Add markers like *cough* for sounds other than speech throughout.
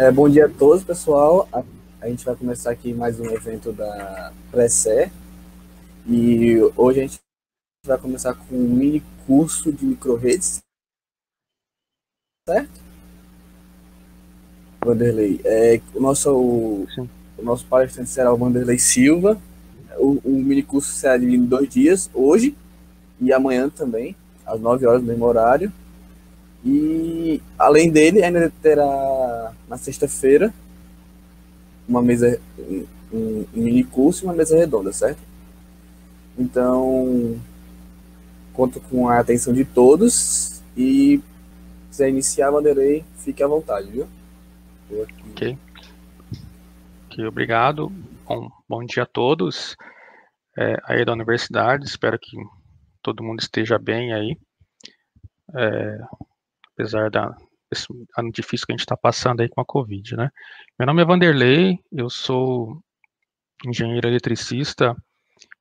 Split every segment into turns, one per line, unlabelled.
É, bom dia a todos, pessoal. A, a, gente vai começar aqui mais um evento da Prece. E hoje a gente vai começar com um mini curso de microredes. Certo? Vanderlei. É, o, nosso, o, o, nosso palestrante será o Vanderlei Silva. O, o mini curso será dividido em dois dias, hoje e amanhã também, às 9 horas do mesmo horário. E além dele, ainda terá na sexta-feira uma mesa, um, mini curso e uma mesa redonda, certo? Então, conto com a atenção de todos e se quiser iniciar, Vanderlei, fique à vontade, viu?
Ok. Ok, obrigado. Bom, bom dia a todos é, aí da universidade. Espero que todo mundo esteja bem aí. É, apesar da esse ano difícil que a gente está passando aí com a Covid, né? Meu nome é Vanderlei, eu sou engenheiro eletricista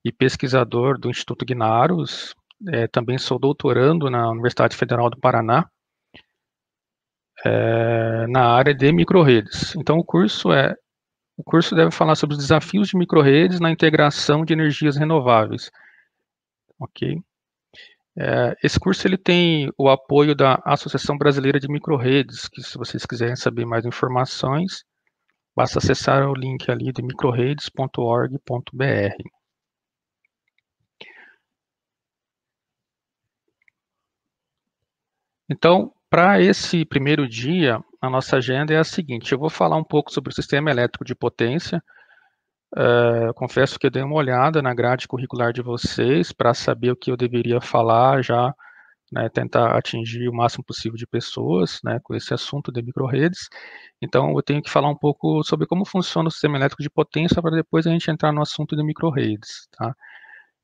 e pesquisador do Instituto Gnaros, é, também sou doutorando na Universidade Federal do Paraná, é, na área de microredes. Então o curso é o curso deve falar sobre os desafios de microredes na integração de energias renováveis. Ok? É, esse curso ele tem o apoio da Associação Brasileira de Microredes, que se vocês quiserem saber mais informações, basta acessar o link ali de microredes.org.br. Então, para esse primeiro dia, a nossa agenda é a seguinte: eu vou falar um pouco sobre o sistema elétrico de potência, Uh, confesso que eu dei uma olhada na grade curricular de vocês para saber o que eu deveria falar já, né, tentar atingir o máximo possível de pessoas né, com esse assunto de microredes. Então, eu tenho que falar um pouco sobre como funciona o sistema elétrico de potência para depois a gente entrar no assunto de microredes. Tá?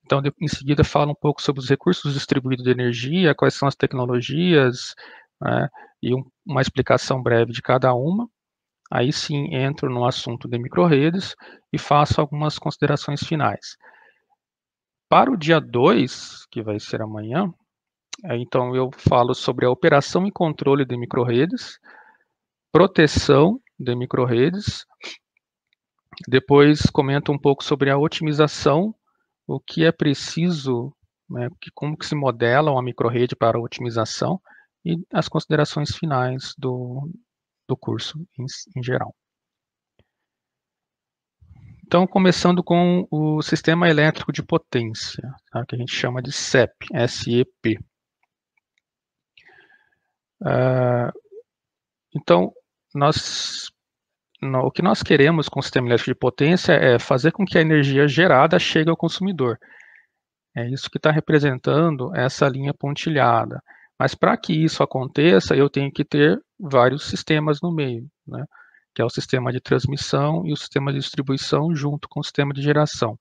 Então, em seguida, falo um pouco sobre os recursos distribuídos de energia, quais são as tecnologias, né, e um, uma explicação breve de cada uma. Aí sim entro no assunto de microredes e faço algumas considerações finais. Para o dia 2, que vai ser amanhã, é, então eu falo sobre a operação e controle de microredes, proteção de microredes, depois comento um pouco sobre a otimização, o que é preciso, né, como que se modela uma microrede para otimização e as considerações finais do, do curso em, em geral. Então, começando com o sistema elétrico de potência, tá, que a gente chama de SEP, SEP. Uh, então, nós, no, o que nós queremos com o sistema elétrico de potência é fazer com que a energia gerada chegue ao consumidor. É isso que está representando essa linha pontilhada. Mas para que isso aconteça, eu tenho que ter vários sistemas no meio, né? que é o sistema de transmissão e o sistema de distribuição junto com o sistema de geração.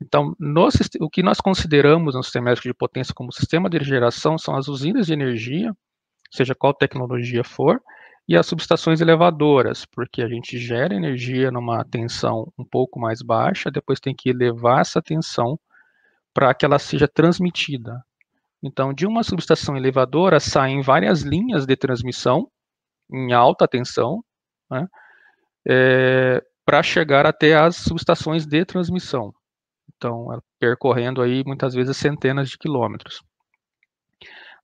Então, no, o que nós consideramos no sistema elétrico de potência como sistema de geração são as usinas de energia, seja qual tecnologia for, e as subestações elevadoras, porque a gente gera energia numa tensão um pouco mais baixa, depois tem que elevar essa tensão para que ela seja transmitida. Então, de uma subestação elevadora saem várias linhas de transmissão em alta tensão, né, é, para chegar até as subestações de transmissão. Então, é percorrendo aí muitas vezes centenas de quilômetros.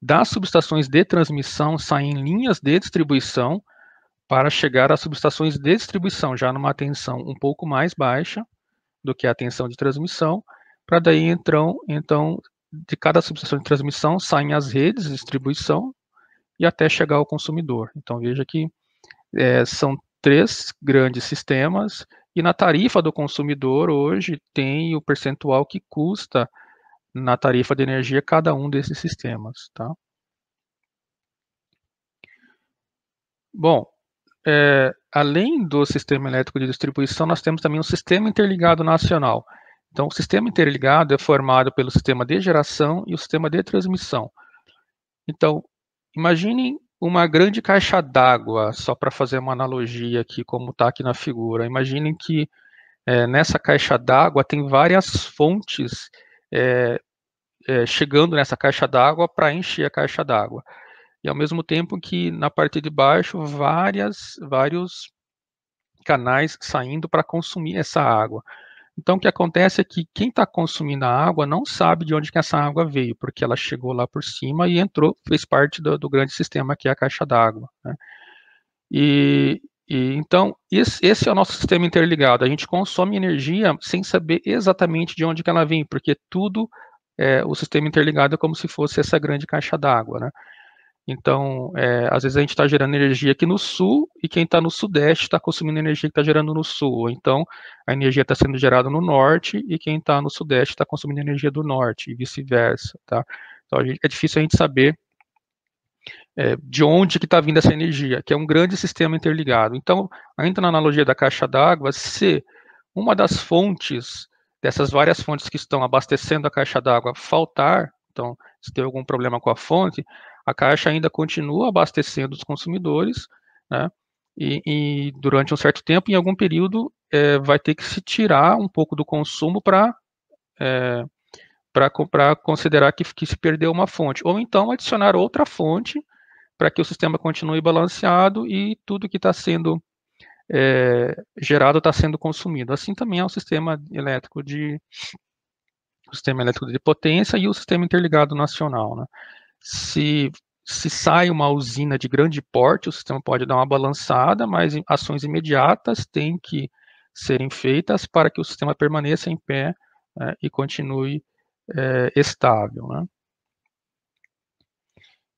Das subestações de transmissão saem linhas de distribuição para chegar às subestações de distribuição, já numa tensão um pouco mais baixa do que a tensão de transmissão, para daí então, então de cada subestação de transmissão saem as redes de distribuição e até chegar ao consumidor. Então veja que é, são três grandes sistemas e na tarifa do consumidor hoje tem o percentual que custa na tarifa de energia cada um desses sistemas, tá? Bom, é, além do sistema elétrico de distribuição, nós temos também um sistema interligado nacional. Então, o sistema interligado é formado pelo sistema de geração e o sistema de transmissão. Então, imaginem uma grande caixa d'água, só para fazer uma analogia aqui, como está aqui na figura. Imaginem que é, nessa caixa d'água tem várias fontes é, é, chegando nessa caixa d'água para encher a caixa d'água. e ao mesmo tempo que na parte de baixo várias, vários canais saindo para consumir essa água. Então, o que acontece é que quem está consumindo a água não sabe de onde que essa água veio, porque ela chegou lá por cima e entrou, fez parte do, do grande sistema que é a caixa d'água. Né? E, e, então, esse, esse, é o nosso sistema interligado. A gente consome energia sem saber exatamente de onde que ela vem, porque tudo, é, o sistema interligado é como se fosse essa grande caixa d'água. Né? Então, é, às vezes a gente está gerando energia aqui no sul e quem está no sudeste está consumindo energia que está gerando no sul. Então, a energia está sendo gerada no norte e quem está no sudeste está consumindo energia do norte e vice-versa, tá? Então, gente, é difícil a gente saber é, de onde que está vindo essa energia, que é um grande sistema interligado. Então, ainda na analogia da caixa d'água, se uma das fontes dessas várias fontes que estão abastecendo a caixa d'água faltar, então, se tem algum problema com a fonte, a Caixa ainda continua abastecendo os consumidores, né? E, e durante um certo tempo, em algum período, é, vai ter que se tirar um pouco do consumo para é, para considerar que, que se perdeu uma fonte, ou então adicionar outra fonte para que o sistema continue balanceado e tudo que está sendo é, gerado está sendo consumido. Assim também é o sistema elétrico de o sistema elétrico de potência e o sistema interligado nacional. Né? Se, se sai uma usina de grande porte, o sistema pode dar uma balançada, mas ações imediatas têm que serem feitas para que o sistema permaneça em pé né, e continue é, estável. Né?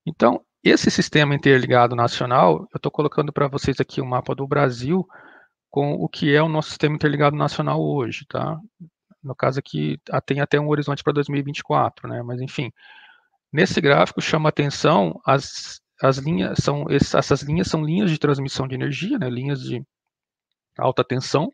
Então, esse sistema interligado nacional, eu estou colocando para vocês aqui o um mapa do Brasil com o que é o nosso sistema interligado nacional hoje, tá? No caso aqui, tem até um horizonte para 2024, né? Mas enfim, Nesse gráfico chama atenção as, as linhas são essas linhas são linhas de transmissão de energia, né, linhas de alta tensão,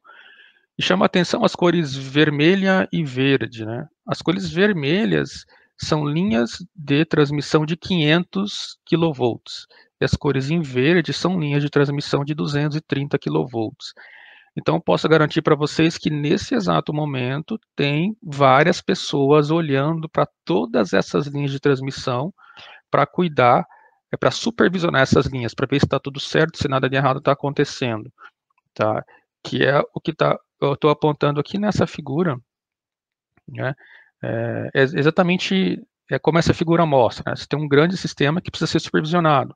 e chama atenção as cores vermelha e verde, né? As cores vermelhas são linhas de transmissão de 500 kV. E as cores em verde são linhas de transmissão de 230 kV. Então, posso garantir para vocês que nesse exato momento tem várias pessoas olhando para todas essas linhas de transmissão para cuidar, é para supervisionar essas linhas, para ver se está tudo certo, se nada de errado está acontecendo, tá? Que é o que tá, eu estou apontando aqui nessa figura, né? É, é exatamente é como essa figura mostra. Né? Você tem um grande sistema que precisa ser supervisionado.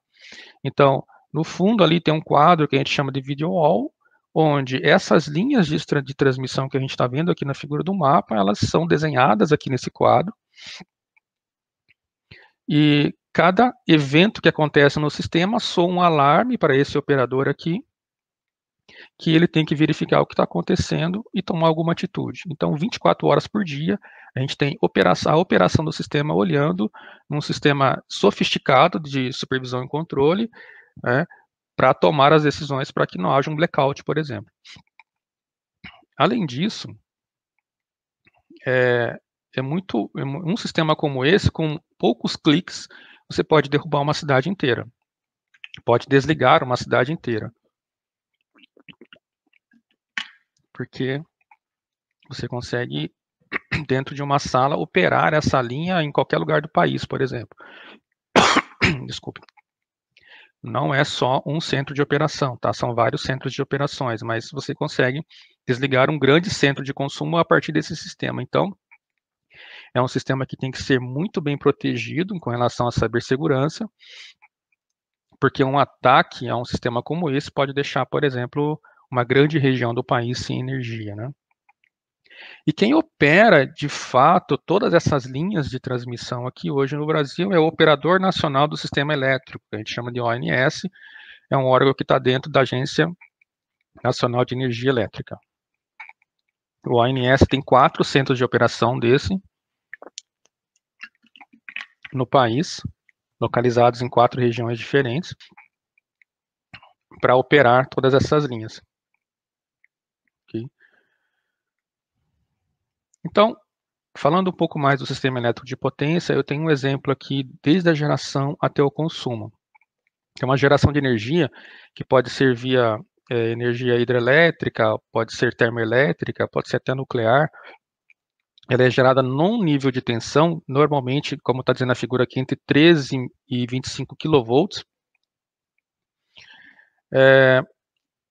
Então, no fundo ali tem um quadro que a gente chama de video wall, onde essas linhas de, de transmissão que a gente está vendo aqui na figura do mapa, elas são desenhadas aqui nesse quadro. E cada evento que acontece no sistema soa um alarme para esse operador aqui, que ele tem que verificar o que está acontecendo e tomar alguma atitude. Então, 24 horas por dia, a gente tem a operação do sistema olhando num sistema sofisticado de supervisão e controle, né, para tomar as decisões para que não haja um blackout, por exemplo. Além disso, é, é muito é um sistema como esse, com poucos cliques, você pode derrubar uma cidade inteira, pode desligar uma cidade inteira, porque você consegue *clears throat* dentro de uma sala operar essa linha em qualquer lugar do país, por exemplo. *coughs* Desculpe não é só um centro de operação, tá? São vários centros de operações, mas você consegue desligar um grande centro de consumo a partir desse sistema. Então, é um sistema que tem que ser muito bem protegido com relação à cibersegurança, porque um ataque a um sistema como esse pode deixar, por exemplo, uma grande região do país sem energia, né? E quem opera, de fato, todas essas linhas de transmissão aqui hoje no Brasil é o Operador Nacional do Sistema Elétrico, que a gente chama de ONS, é um órgão que está dentro da Agência Nacional de Energia Elétrica. O ONS tem quatro centros de operação desse no país, localizados em quatro regiões diferentes, para operar todas essas linhas. Então, falando um pouco mais do sistema elétrico de potência, eu tenho um exemplo aqui desde a geração até o consumo. É uma geração de energia que pode ser via é, energia hidrelétrica, pode ser termoelétrica, pode ser até nuclear. ela é gerada num nível de tensão, normalmente, como está dizendo a figura aqui, entre 13 e 25 kV, é,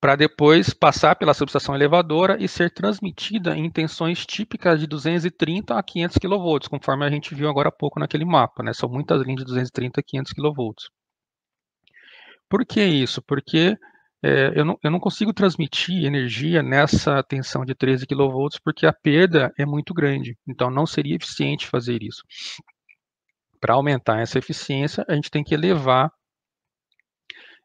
para depois passar pela subestação elevadora e ser transmitida em tensões típicas de 230 a 500 kV, conforme a gente viu agora há pouco naquele mapa, né? São muitas linhas de 230 a 500 kV. Por que isso? Porque é, eu, não, eu, não, consigo transmitir energia nessa tensão de 13 kV porque a perda é muito grande. Então, não seria eficiente fazer isso. Para aumentar essa eficiência, a gente tem que elevar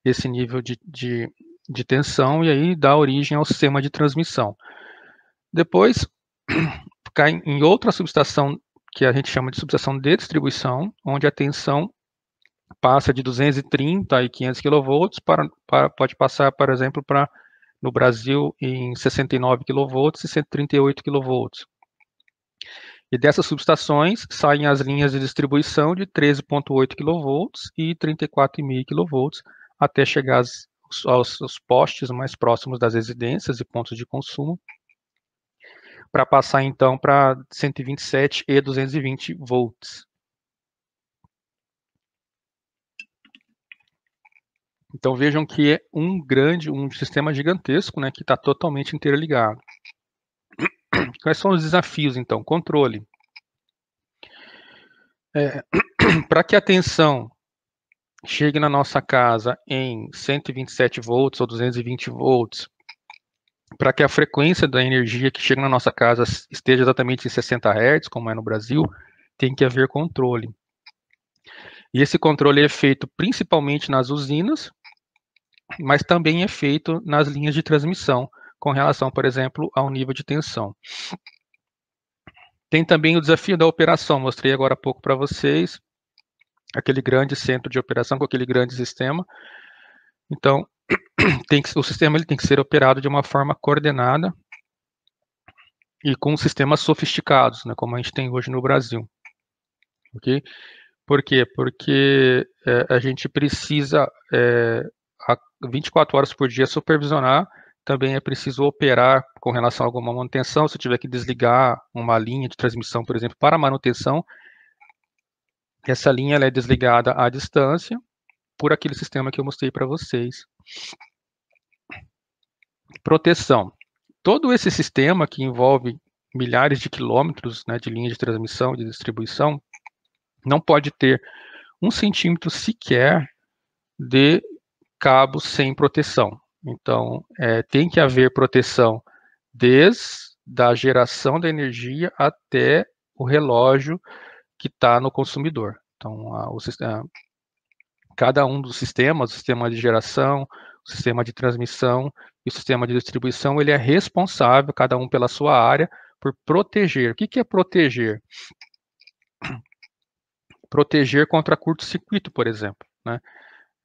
esse nível de, de, de tensão e aí dá origem ao sistema de transmissão. Depois, *clears throat* cai em outra subestação que a gente chama de subestação de distribuição, onde a tensão passa de 230 e 500 kV para, para pode passar, por exemplo, para no Brasil em 69 kV e 138 kV. E dessas subestações saem as linhas de distribuição de 13.8 kV e 34,5 kV até chegar aos, aos, aos postes mais próximos das residências e pontos de consumo, para passar então para 127 e 220 volts. Então vejam que é um grande, um sistema gigantesco, né, que está totalmente interligado. *clears throat* Quais são os desafios, então? Controle. É, *clears throat* Para que a tensão chegue na nossa casa em 127 volts ou 220 volts, para que a frequência da energia que chega na nossa casa esteja exatamente em 60 Hz, como é no Brasil, tem que haver controle. E esse controle é feito principalmente nas usinas, mas também é feito nas linhas de transmissão, com relação, por exemplo, ao nível de tensão. Tem também o desafio da operação, mostrei agora há pouco para vocês, aquele grande centro de operação com aquele grande sistema. Então, *clears throat* que, o sistema ele tem que ser operado de uma forma coordenada e com sistemas sofisticados, né, como a gente tem hoje no Brasil. Ok? Por quê? Porque é, a gente precisa é, 24 horas por dia supervisionar, também é preciso operar com relação a alguma manutenção, se tiver que desligar uma linha de transmissão, por exemplo, para manutenção, essa linha é desligada à distância por aquele sistema que eu mostrei para vocês. Proteção. Todo esse sistema que envolve milhares de quilômetros né, de linha de transmissão e de distribuição não pode ter um centímetro sequer de cabo sem proteção. Então, é, tem que haver proteção desde a geração da energia até o relógio que está no consumidor. Então, a, o cada um dos sistemas, o sistema de geração, o sistema de transmissão e o sistema de distribuição, ele é responsável, cada um pela sua área, por proteger. O que, que é proteger? *clears throat* Proteger contra curto-circuito, por exemplo. Né?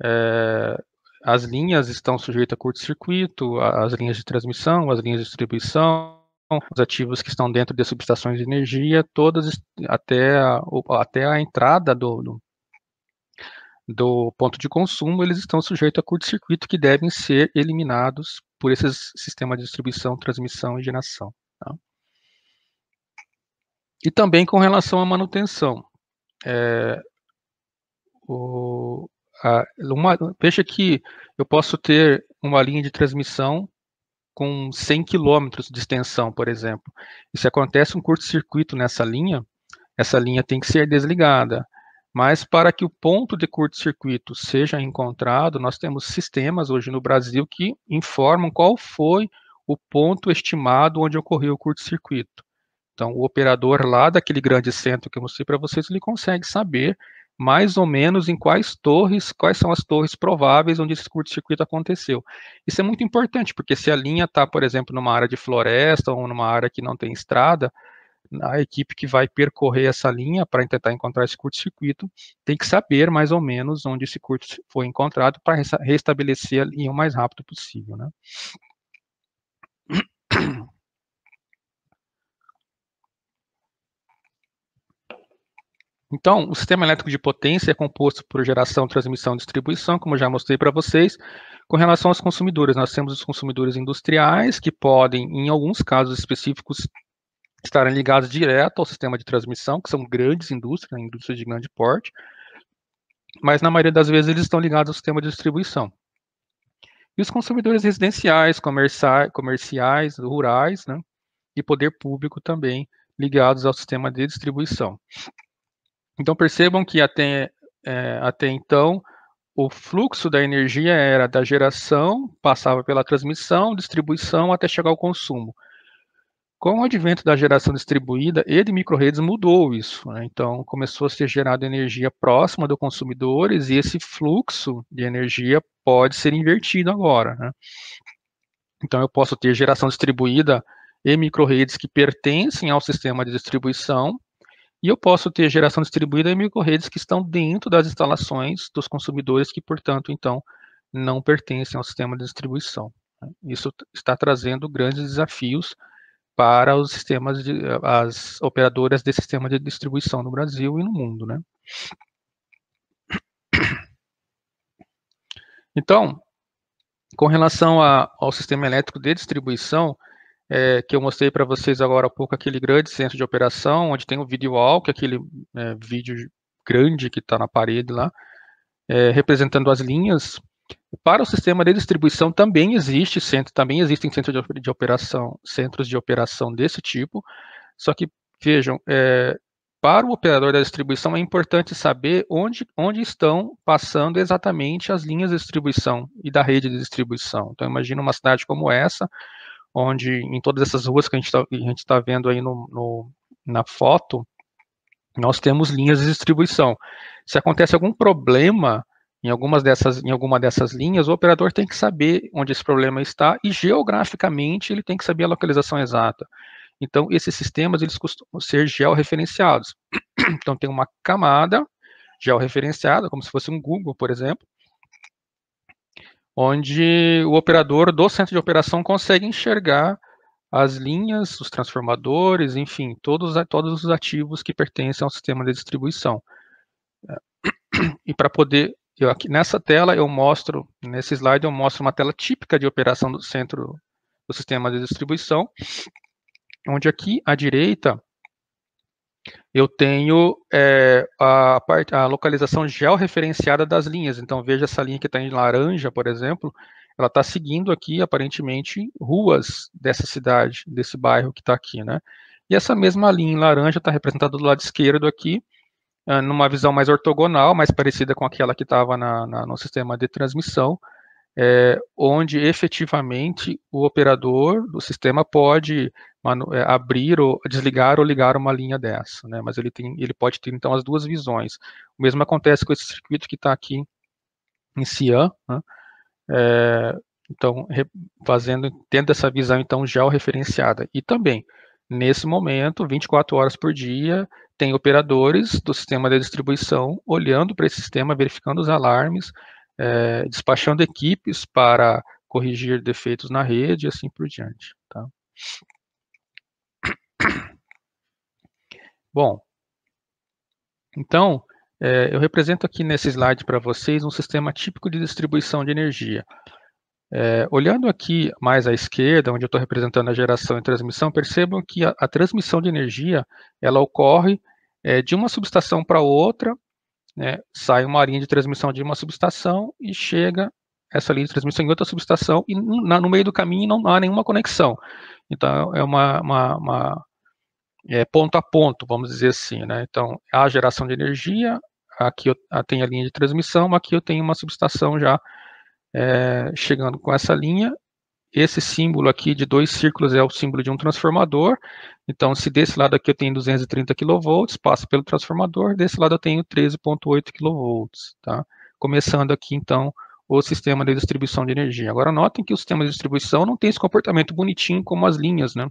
É, as linhas estão sujeitas a curto-circuito, as linhas de transmissão, as linhas de distribuição, os ativos que estão dentro de subestações de energia, todas até a, até a entrada do, do, do ponto de consumo, eles estão sujeitos a curto-circuito que devem ser eliminados por esses sistemas de distribuição, transmissão e geração. Tá? E também com relação à manutenção. É, o, uma, veja que eu posso ter uma linha de transmissão com 100 km de extensão, por exemplo. E se acontece um curto-circuito nessa linha, essa linha tem que ser desligada. Mas para que o ponto de curto-circuito seja encontrado, nós temos sistemas hoje no Brasil que informam qual foi o ponto estimado onde ocorreu o curto-circuito. Então, o operador lá daquele grande centro que eu mostrei para vocês, ele consegue saber mais ou menos em quais torres, quais são as torres prováveis onde esse curto-circuito aconteceu. Isso é muito importante, porque se a linha está, por exemplo, numa área de floresta ou numa área que não tem estrada, a equipe que vai percorrer essa linha para tentar encontrar esse curto-circuito tem que saber mais ou menos onde esse curto foi encontrado para restabelecer a linha o mais rápido possível. Né? Então, o sistema elétrico de potência é composto por geração, transmissão e distribuição, como já mostrei para vocês. Com relação aos consumidores, nós temos os consumidores industriais, que podem, em alguns casos específicos, estarem ligados direto ao sistema de transmissão, que são grandes indústrias, né, indústrias de grande porte, mas na maioria das vezes eles estão ligados ao sistema de distribuição. E os consumidores residenciais, comerciais, rurais, né, e poder público também ligados ao sistema de distribuição. Então percebam que até, é, até então o fluxo da energia era da geração, passava pela transmissão, distribuição até chegar ao consumo. Com o advento da geração distribuída e de microredes mudou isso. Né? Então começou a ser gerada energia próxima dos consumidores e esse fluxo de energia pode ser invertido agora. Né? Então eu posso ter geração distribuída e microredes que pertencem ao sistema de distribuição e eu posso ter geração distribuída em microredes que estão dentro das instalações dos consumidores que, portanto, então, não pertencem ao sistema de distribuição. Né? Isso está trazendo grandes desafios para os sistemas de, as operadoras de sistema de distribuição no Brasil e no mundo, né? Então, com relação a, ao sistema elétrico de distribuição, é, que eu mostrei para vocês agora há pouco, aquele grande centro de operação, onde tem o video wall, que é aquele é, vídeo grande que está na parede lá, é, representando as linhas. Para o sistema de distribuição também existe centro, também existem centros de, de operação, centros de operação desse tipo, só que vejam, é, para o operador da distribuição é importante saber onde, onde estão passando exatamente as linhas de distribuição e da rede de distribuição. Então imagina uma cidade como essa, onde em todas essas ruas que a gente está tá vendo aí no, no, na foto, nós temos linhas de distribuição. Se acontece algum problema em algumas dessas, em alguma dessas linhas, o operador tem que saber onde esse problema está e geograficamente ele tem que saber a localização exata. Então, esses sistemas eles costumam ser georreferenciados. *clears throat* Então, tem uma camada georreferenciada, como se fosse um Google, por exemplo, onde o operador do centro de operação consegue enxergar as linhas, os transformadores, enfim, todos, todos os ativos que pertencem ao sistema de distribuição. *clears throat* E para poder, eu aqui nessa tela eu mostro, nesse slide eu mostro uma tela típica de operação do centro do sistema de distribuição, onde aqui à direita eu tenho é, a, parte, a localização georreferenciada das linhas. Então, veja essa linha que está em laranja, por exemplo, ela está seguindo aqui, aparentemente, ruas dessa cidade, desse bairro que está aqui, né? E essa mesma linha em laranja está representada do lado esquerdo aqui, é, numa visão mais ortogonal, mais parecida com aquela que estava no sistema de transmissão, é, onde efetivamente o operador do sistema pode é, abrir ou desligar ou ligar uma linha dessa, né? Mas ele tem, ele pode ter então as duas visões. O mesmo acontece com esse circuito que está aqui em Cian, né? é, então fazendo tendo essa visão então georreferenciada e também nesse momento 24 horas por dia tem operadores do sistema de distribuição olhando para esse sistema, verificando os alarmes, é, despachando equipes para corrigir defeitos na rede e assim por diante. Tá? *coughs* Bom, então, é, eu represento aqui nesse slide para vocês um sistema típico de distribuição de energia. É, olhando aqui mais à esquerda, onde eu estou representando a geração e transmissão, percebam que a, a transmissão de energia ela ocorre é, de uma subestação para outra né, sai uma linha de transmissão de uma subestação e chega essa linha de transmissão em outra subestação e no meio do caminho não há nenhuma conexão. Então, é uma, uma, uma é, ponto a ponto, vamos dizer assim, né? Então, há geração de energia, aqui eu tenho a linha de transmissão, aqui eu tenho uma subestação já é, chegando com essa linha esse símbolo aqui de dois círculos é o símbolo de um transformador. Então, se desse lado aqui eu tenho 230 kV, passa pelo transformador, desse lado eu tenho 13.8 kV, tá? Começando aqui, então, o sistema de distribuição de energia. Agora, notem que o sistema de distribuição não tem esse comportamento bonitinho como as linhas, né?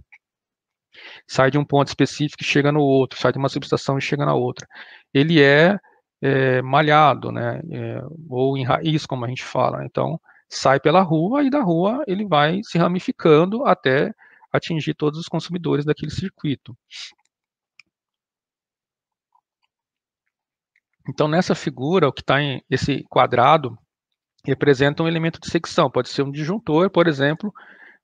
Sai de um ponto específico e chega no outro, sai de uma subestação e chega na outra. Ele é, é malhado, né? É, ou em raiz, como a gente fala. Então, sai pela rua e da rua ele vai se ramificando até atingir todos os consumidores daquele circuito. Então, nessa figura, o que está em esse quadrado representa um elemento de secção. Pode ser um disjuntor, por exemplo,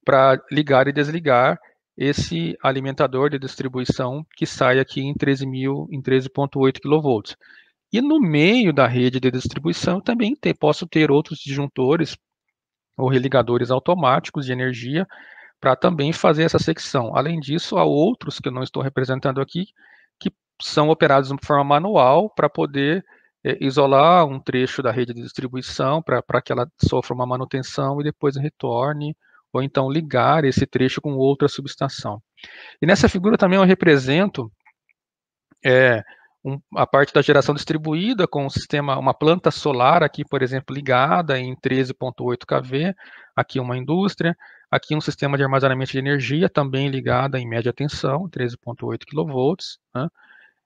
para ligar e desligar esse alimentador de distribuição que sai aqui em 13.000, em 13.8 kV. E no meio da rede de distribuição também tem, posso ter outros disjuntores ou religadores automáticos de energia para também fazer essa secção. Além disso, há outros que eu não estou representando aqui, que são operados de forma manual para poder é, isolar um trecho da rede de distribuição para que ela sofra uma manutenção e depois retorne, ou então ligar esse trecho com outra subestação. E nessa figura também eu represento é, um, a parte da geração distribuída com um sistema, uma planta solar aqui, por exemplo, ligada em 13.8 kV, aqui uma indústria, aqui um sistema de armazenamento de energia também ligada em média tensão, 13.8 kV. Né?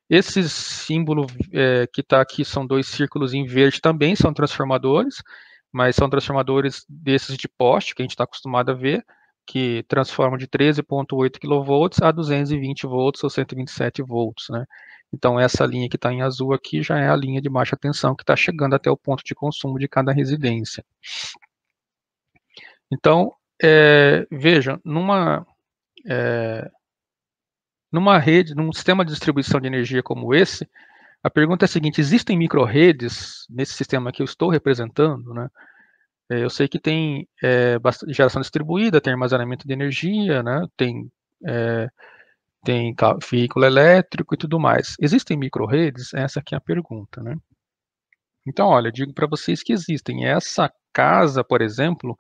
Esse símbolo é, que está aqui são dois círculos em verde também são transformadores, mas são transformadores desses de poste que a gente está acostumado a ver, que transformam de 13.8 kV a 220 volts ou 127 volts, né? Então, essa linha que está em azul aqui já é a linha de baixa tensão que está chegando até o ponto de consumo de cada residência. Então, é, veja, numa, é, numa rede, num sistema de distribuição de energia como esse, a pergunta é a seguinte: existem microredes nesse sistema que eu estou representando, né? É, eu sei que tem é, geração distribuída, tem armazenamento de energia, né? Tem é, tem veículo elétrico e tudo mais. Existem microredes? Essa aqui é a pergunta, né? Então, olha, digo para vocês que existem. Essa casa, por exemplo,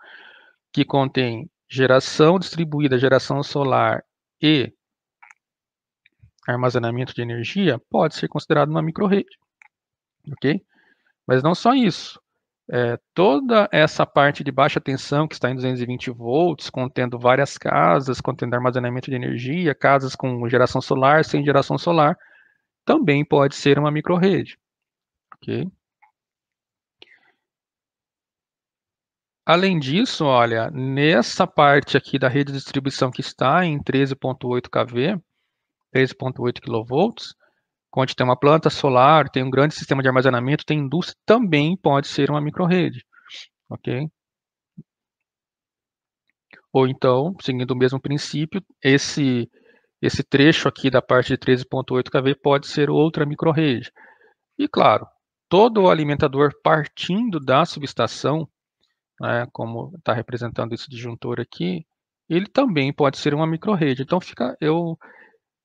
que contém geração distribuída, geração solar e armazenamento de energia, pode ser considerado uma microrede, ok? Mas não só isso é, toda essa parte de baixa tensão que está em 220 volts, contendo várias casas, contendo armazenamento de energia, casas com geração solar, sem geração solar, também pode ser uma microrede. Ok? Além disso, olha, nessa parte aqui da rede de distribuição que está em 13.8 kV, 13.8 kV, onde tem uma planta solar, tem um grande sistema de armazenamento, tem indústria, também pode ser uma microrede, ok? Ou então, seguindo o mesmo princípio, esse, esse trecho aqui da parte de 13.8 kV pode ser outra microrede. E claro, todo o alimentador partindo da subestação, né, como está representando esse disjuntor aqui, ele também pode ser uma microrede. Então fica, eu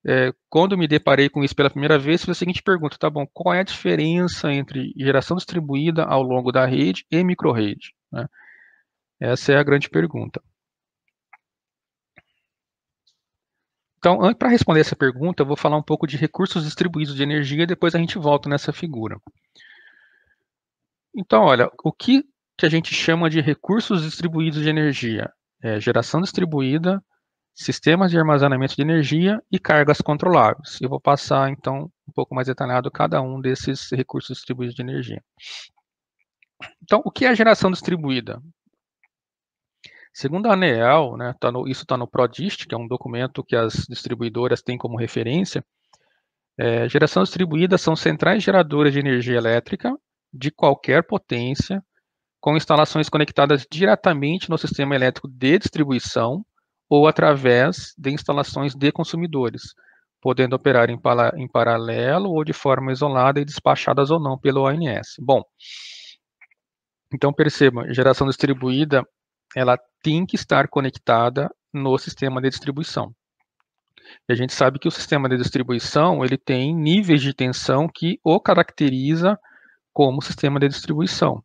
é, quando me deparei com isso pela primeira vez, fiz a seguinte pergunta, tá bom, qual é a diferença entre geração distribuída ao longo da rede e microrede? Né? Essa é a grande pergunta. Então, para responder essa pergunta, eu vou falar um pouco de recursos distribuídos de energia e depois a gente volta nessa figura. Então, olha, o que, que a gente chama de recursos distribuídos de energia? É geração distribuída, sistemas de armazenamento de energia e cargas controláveis. Eu vou passar, então, um pouco mais detalhado cada um desses recursos distribuídos de energia. Então, o que é geração distribuída? Segundo a ANEEL, né, tá no, isso está no PRODIST, que é um documento que as distribuidoras têm como referência, é, geração distribuída são centrais geradoras de energia elétrica de qualquer potência, com instalações conectadas diretamente no sistema elétrico de distribuição, ou através de instalações de consumidores, podendo operar em, em paralelo ou de forma isolada e despachadas ou não pelo ONS. Bom, então percebam, geração distribuída, ela tem que estar conectada no sistema de distribuição. E a gente sabe que o sistema de distribuição, ele tem níveis de tensão que o caracteriza como sistema de distribuição.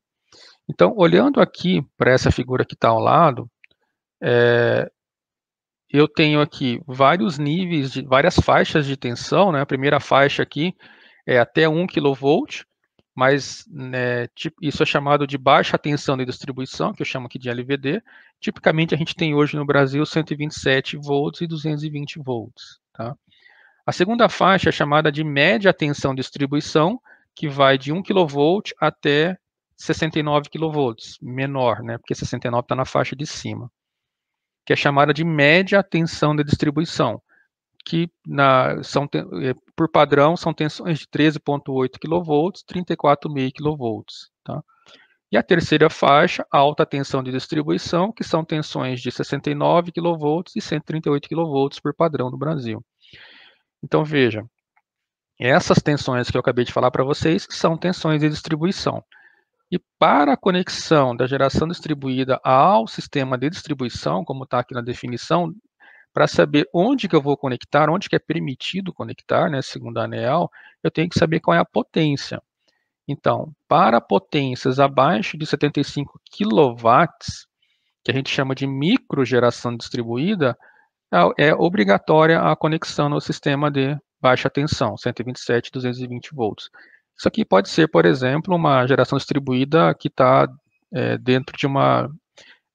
Então, olhando aqui para essa figura que está ao lado, é, eu tenho aqui vários níveis, de várias faixas de tensão, né? A primeira faixa aqui é até 1 kV, mas né, tipo, isso é chamado de baixa tensão de distribuição, que eu chamo aqui de LVD. Tipicamente a gente tem hoje no Brasil 127 volts e 220 volts. Tá? A segunda faixa é chamada de média tensão de distribuição, que vai de 1 kV até 69 kV, menor, né? Porque 69 está na faixa de cima que é chamada de média tensão de distribuição, que na, são, é, por padrão são tensões de 13.8 kV, 34,5 kV. Tá? E a terceira faixa, alta tensão de distribuição, que são tensões de 69 kV e 138 kV por padrão no Brasil. Então veja, essas tensões que eu acabei de falar para vocês são tensões de distribuição. E para a conexão da geração distribuída ao sistema de distribuição, como está aqui na definição, para saber onde que eu vou conectar, onde que é permitido conectar, né, segundo a ANEEL, eu tenho que saber qual é a potência. Então, para potências abaixo de 75 kW, que a gente chama de microgeração distribuída, é, é obrigatória a conexão no sistema de baixa tensão, 127 220 volts. Isso aqui pode ser, por exemplo, uma geração distribuída que está é, dentro de uma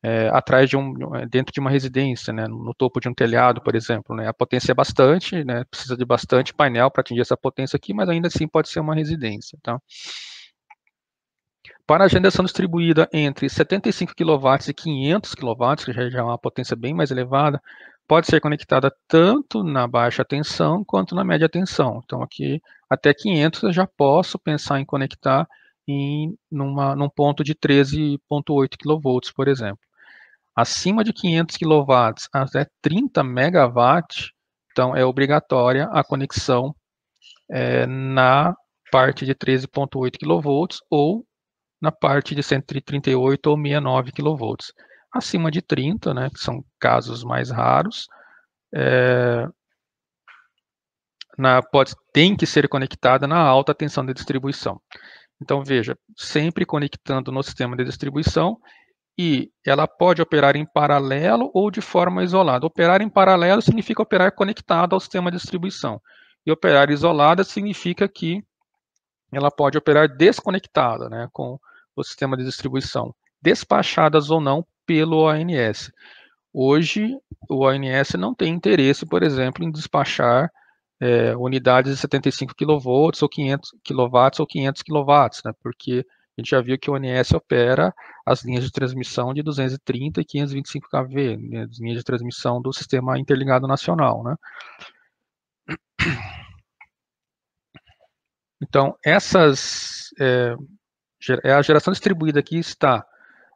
é, atrás de um é, dentro de uma residência, né, no topo de um telhado, por exemplo, né, a potência é bastante, né, precisa de bastante painel para atingir essa potência aqui, mas ainda assim pode ser uma residência, tá? Para a geração distribuída entre 75 kW e 500 kW, que já é uma potência bem mais elevada, pode ser conectada tanto na baixa tensão quanto na média tensão. Então, aqui até 500 eu já posso pensar em conectar em numa, num ponto de 13,8 kV, por exemplo. Acima de 500 kW até 30 MW, então é obrigatória a conexão é, na parte de 13,8 kV ou na parte de 138 ou 69 kV acima de 30, né, que são casos mais raros, é, na, pode, tem que ser conectada na alta tensão de distribuição. Então, veja, sempre conectando no sistema de distribuição e ela pode operar em paralelo ou de forma isolada. Operar em paralelo significa operar conectado ao sistema de distribuição. E operar isolada significa que ela pode operar desconectada né, com o sistema de distribuição, despachadas ou não pelo ONS. Hoje, o ONS não tem interesse, por exemplo, em despachar é, unidades de 75 kV ou 500 kW ou 500 kW, né, porque a gente já viu que o ONS opera as linhas de transmissão de 230 e 525 kV, né, as linhas de transmissão do Sistema Interligado Nacional. Né. Então, essas, é, é a geração distribuída aqui está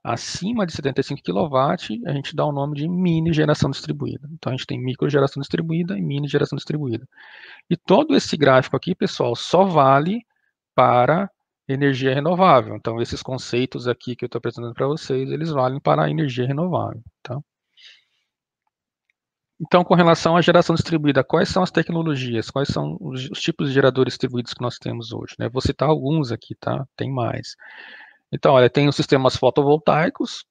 acima de 75 kW, a gente dá o nome de mini geração distribuída. Então a gente tem micro geração distribuída e mini geração distribuída. E todo esse gráfico aqui, pessoal, só vale para energia renovável. Então esses conceitos aqui que eu estou apresentando para vocês, eles valem para a energia renovável. Tá? Então, com relação à geração distribuída, quais são as tecnologias, quais são os, os tipos de geradores distribuídos que nós temos hoje? Né? Vou citar alguns aqui, tá? Tem mais. Então, olha, tem os sistemas fotovoltaicos,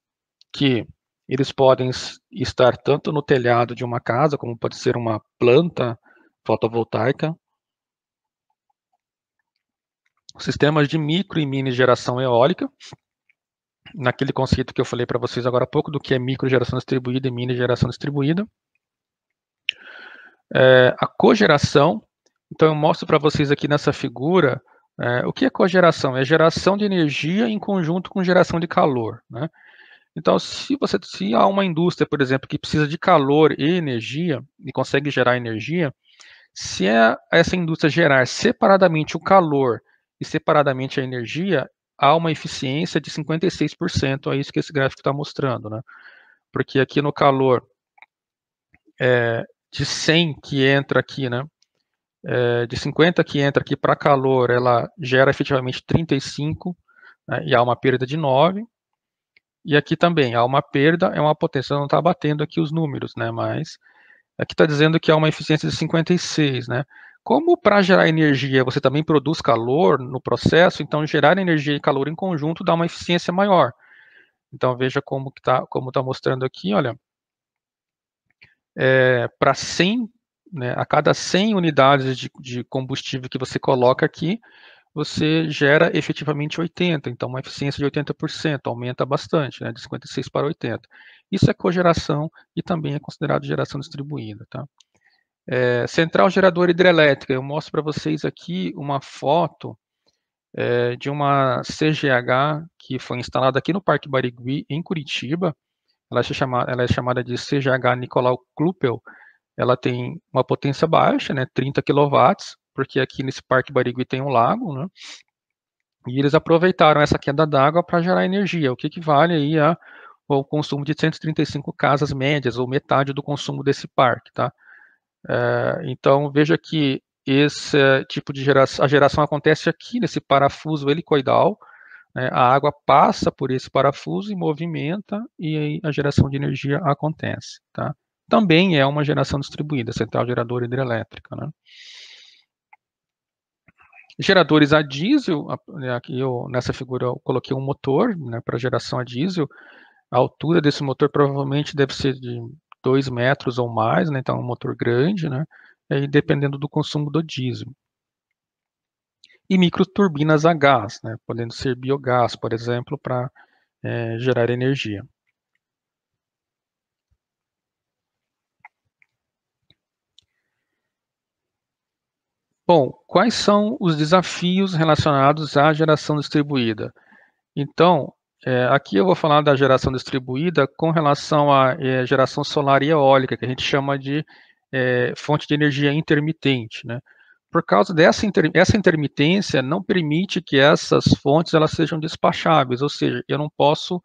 que eles podem estar tanto no telhado de uma casa, como pode ser uma planta fotovoltaica. Sistemas de micro e mini geração eólica, naquele conceito que eu falei para vocês agora há pouco, do que é micro geração distribuída e mini geração distribuída. É, a cogeração, então eu mostro para vocês aqui nessa figura é, o que é cogeração? É geração de energia em conjunto com geração de calor. Né? Então, se, você, se há uma indústria, por exemplo, que precisa de calor e energia e consegue gerar energia, se é essa indústria gerar separadamente o calor e separadamente a energia, há uma eficiência de 56%, é isso que esse gráfico está mostrando. Né? Porque aqui no calor, é, de 100 que entra aqui, né, é, de 50 que entra aqui para calor, ela gera efetivamente 35, né, e há uma perda de 9. E aqui também há uma perda, é uma potência, não está batendo aqui os números, né, mas aqui está dizendo que há uma eficiência de 56, né. Como para gerar energia você também produz calor no processo, então gerar energia e calor em conjunto dá uma eficiência maior. Então veja como está como tá mostrando aqui, olha, é, para 100 né, a cada 100 unidades de, de, combustível que você coloca aqui, você gera efetivamente 80, então uma eficiência de 80%, aumenta bastante, né, de 56 para 80. Isso é cogeração e também é considerado geração distribuída. Tá? É, central geradora hidrelétrica, eu mostro para vocês aqui uma foto é, de uma CGH que foi instalada aqui no Parque Barigui, em Curitiba. Ela é chamada, ela é chamada de CGH Nicolau Kluppel, ela tem uma potência baixa, né, 30 kW, porque aqui nesse Parque Barigui tem um lago, né, E eles aproveitaram essa queda d'água para gerar energia, o que equivale aí a, ao consumo de 135 casas médias, ou metade do consumo desse parque, tá? É, então, veja que esse tipo de geração, a geração acontece aqui nesse parafuso helicoidal, né, a água passa por esse parafuso e movimenta, e aí a geração de energia acontece, tá? Também é uma geração distribuída, central geradora hidrelétrica, né? Geradores a diesel, né, aqui eu, nessa figura eu coloquei um motor né, para geração a diesel. A altura desse motor provavelmente deve ser de 2 metros ou mais, né, então é um motor grande, né, e dependendo do consumo do diesel. E microturbinas a gás, né, podendo ser biogás, por exemplo, para é, gerar energia. Bom, quais são os desafios relacionados à geração distribuída? Então, é, aqui eu vou falar da geração distribuída com relação à é, geração solar e eólica, que a gente chama de é, fonte de energia intermitente, né? Por causa dessa inter, essa intermitência não permite que essas fontes elas sejam despacháveis, ou seja, eu não posso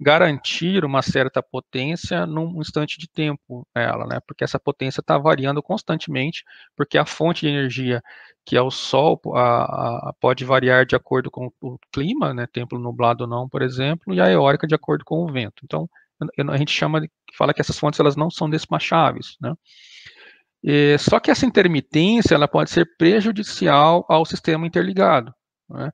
garantir uma certa potência num instante de tempo ela, né? Porque essa potência está variando constantemente, porque a fonte de energia que é o sol a, a, pode variar de acordo com o clima, né? Tempo nublado ou não, por exemplo, e a eólica de acordo com o vento. Então, a gente chama, fala que essas fontes elas não são despacháveis, né? E, só que essa intermitência ela pode ser prejudicial ao sistema interligado. Né?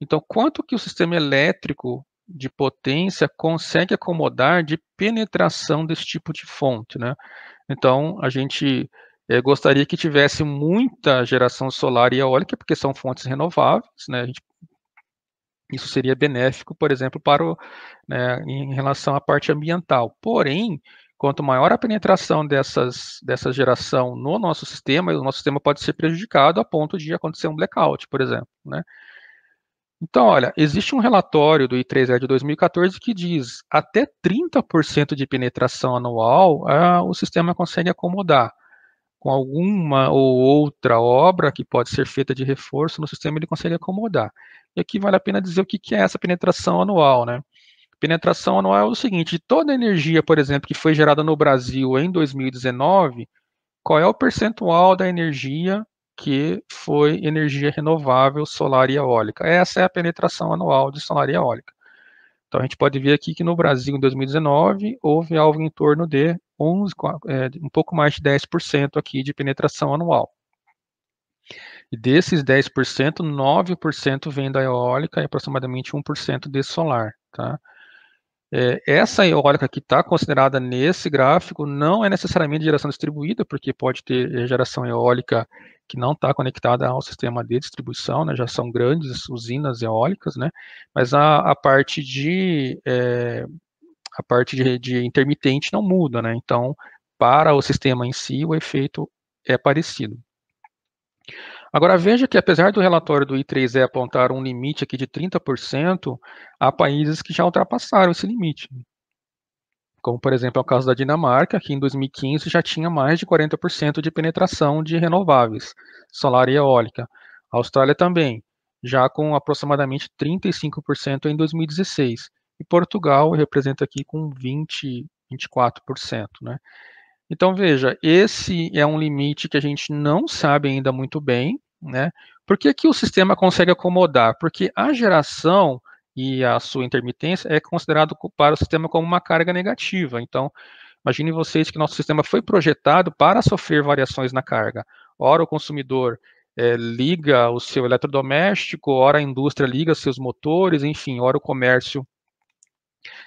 Então, quanto que o sistema elétrico de potência consegue acomodar de penetração desse tipo de fonte, né? Então, a gente é, gostaria que tivesse muita geração solar e eólica, porque são fontes renováveis, né? Gente, isso seria benéfico, por exemplo, para o, né, em relação à parte ambiental. Porém, quanto maior a penetração dessas, dessa geração no nosso sistema, o nosso sistema pode ser prejudicado a ponto de acontecer um blackout, por exemplo, né? Então, olha, existe um relatório do I3E de 2014 que diz até 30% de penetração anual ah, o sistema consegue acomodar. Com alguma ou outra obra que pode ser feita de reforço no sistema, ele consegue acomodar. E aqui vale a pena dizer o que, é essa penetração anual, né? Penetração anual é o seguinte: toda a energia, por exemplo, que foi gerada no Brasil em 2019, qual é o percentual da energia que foi energia renovável solar e eólica. Essa é a penetração anual de solar e eólica. Então a gente pode ver aqui que no Brasil em 2019 houve algo em torno de 11, é, um pouco mais de 10% aqui de penetração anual. E desses 10%, 9% vem da eólica e aproximadamente 1% de solar, tá? É, essa eólica que está considerada nesse gráfico não é necessariamente geração distribuída, porque pode ter é, geração eólica que não está conectada ao sistema de distribuição, né, já são grandes usinas eólicas, né, mas a, a parte de é, a parte de, de, intermitente não muda, né, então para o sistema em si o efeito é parecido. Agora veja que apesar do relatório do I3E apontar um limite aqui de 30%, há países que já ultrapassaram esse limite. Como, por exemplo, é o caso da Dinamarca, que em 2015 já tinha mais de 40% de penetração de renováveis, solar e eólica. A Austrália também, já com aproximadamente 35% em 2016. E Portugal representa aqui com 20, 24%. Né? Então, veja, esse é um limite que a gente não sabe ainda muito bem, né? Por que, que o sistema consegue acomodar? Porque a geração e a sua intermitência é considerado para o sistema como uma carga negativa. Então, imagine vocês que nosso sistema foi projetado para sofrer variações na carga. Ora o consumidor é, liga o seu eletrodoméstico, ora a indústria liga seus motores, enfim, ora o comércio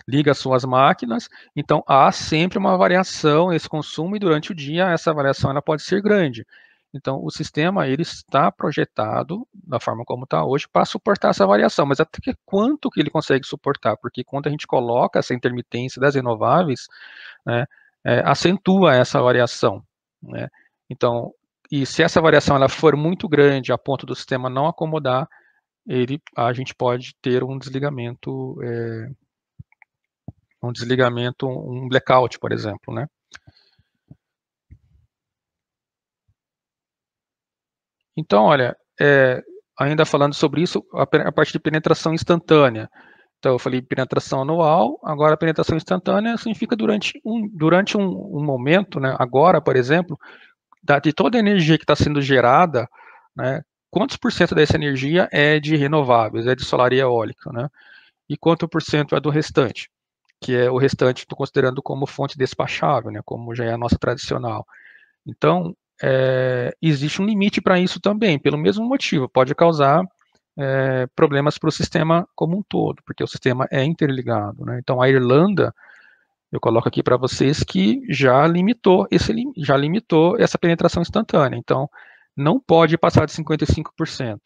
liga suas máquinas, então há sempre uma variação nesse consumo e durante o dia essa variação ela pode ser grande. Então o sistema ele está projetado da forma como está hoje para suportar essa variação, mas até que quanto que ele consegue suportar? Porque quando a gente coloca essa intermitência das renováveis, né, é, acentua essa variação. Né? Então, e se essa variação ela for muito grande a ponto do sistema não acomodar, ele, a gente pode ter um desligamento é, um desligamento, um blackout, por exemplo, né? Então, olha, é, ainda falando sobre isso, a, a parte de penetração instantânea. Então, eu falei penetração anual, agora penetração instantânea significa durante um, durante um, um momento, né, agora, por exemplo, da, de toda a energia que está sendo gerada, né, quantos por cento dessa energia é de renováveis, é de solar e eólica, né, e quanto por cento é do restante, que é o restante, estou considerando como fonte despachável, né, como já é a nossa tradicional. Então, é, existe um limite para isso também, pelo mesmo motivo, pode causar é, problemas para o sistema como um todo, porque o sistema é interligado. Né? Então, a Irlanda, eu coloco aqui para vocês que já limitou esse já limitou essa penetração instantânea. Então, não pode passar de 55%.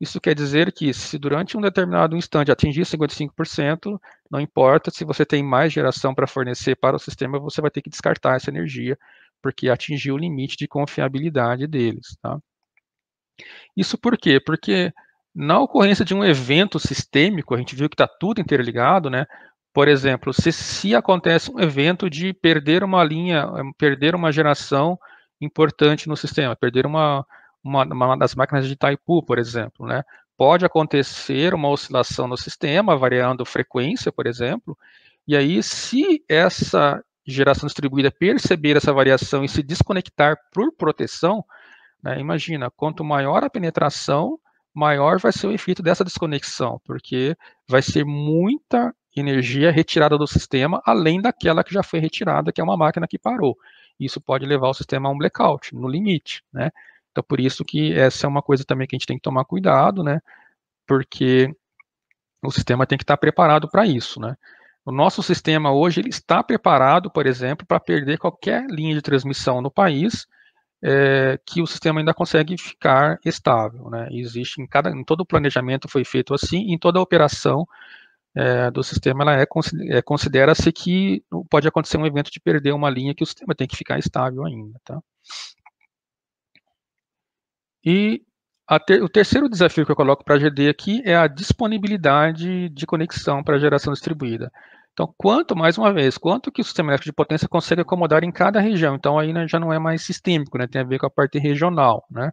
Isso quer dizer que se durante um determinado instante atingir 55%, não importa se você tem mais geração para fornecer para o sistema, você vai ter que descartar essa energia porque atingiu o limite de confiabilidade deles. Tá? Isso por quê? Porque na ocorrência de um evento sistêmico, a gente viu que está tudo interligado, né? Por exemplo, se, se acontece um evento de perder uma linha, perder uma geração importante no sistema, perder uma, uma, uma das máquinas de Itaipu, por exemplo, né? Pode acontecer uma oscilação no sistema, variando frequência, por exemplo, e aí, se essa geração distribuída perceber essa variação e se desconectar por proteção, né, imagina, quanto maior a penetração, maior vai ser o efeito dessa desconexão, porque vai ser muita energia retirada do sistema, além daquela que já foi retirada, que é uma máquina que parou. Isso pode levar o sistema a um blackout, no limite, né? Então, por isso que essa é uma coisa também que a gente tem que tomar cuidado, né? Porque o sistema tem que estar preparado para isso, né? O nosso sistema hoje ele está preparado, por exemplo, para perder qualquer linha de transmissão no país, é, que o sistema ainda consegue ficar estável. Né? existe em, cada, em todo o planejamento foi feito assim, em toda a operação é, do sistema ela é, é considera-se que pode acontecer um evento de perder uma linha que o sistema tem que ficar estável ainda. Tá? E ter, o terceiro desafio que eu coloco para a GD aqui é a disponibilidade de conexão para a geração distribuída. Então, quanto, mais uma vez, quanto que o sistema elétrico de potência consegue acomodar em cada região. Então, aí né, já não é mais sistêmico, né, tem a ver com a parte regional. Né?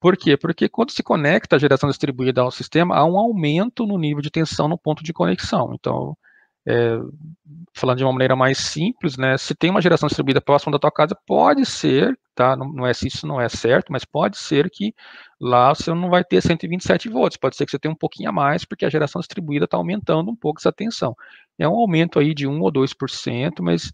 Por quê? Porque quando se conecta a geração distribuída ao sistema, há um aumento no nível de tensão no ponto de conexão. Então, é, falando de uma maneira mais simples, né, se tem uma geração distribuída próxima da tua casa, pode ser, tá, não, não é se isso não é certo, mas pode ser que lá você não vai ter 127 volts, pode ser que você tenha um pouquinho a mais, porque a geração distribuída está aumentando um pouco essa tensão. É um aumento aí de 1 ou 2%, mas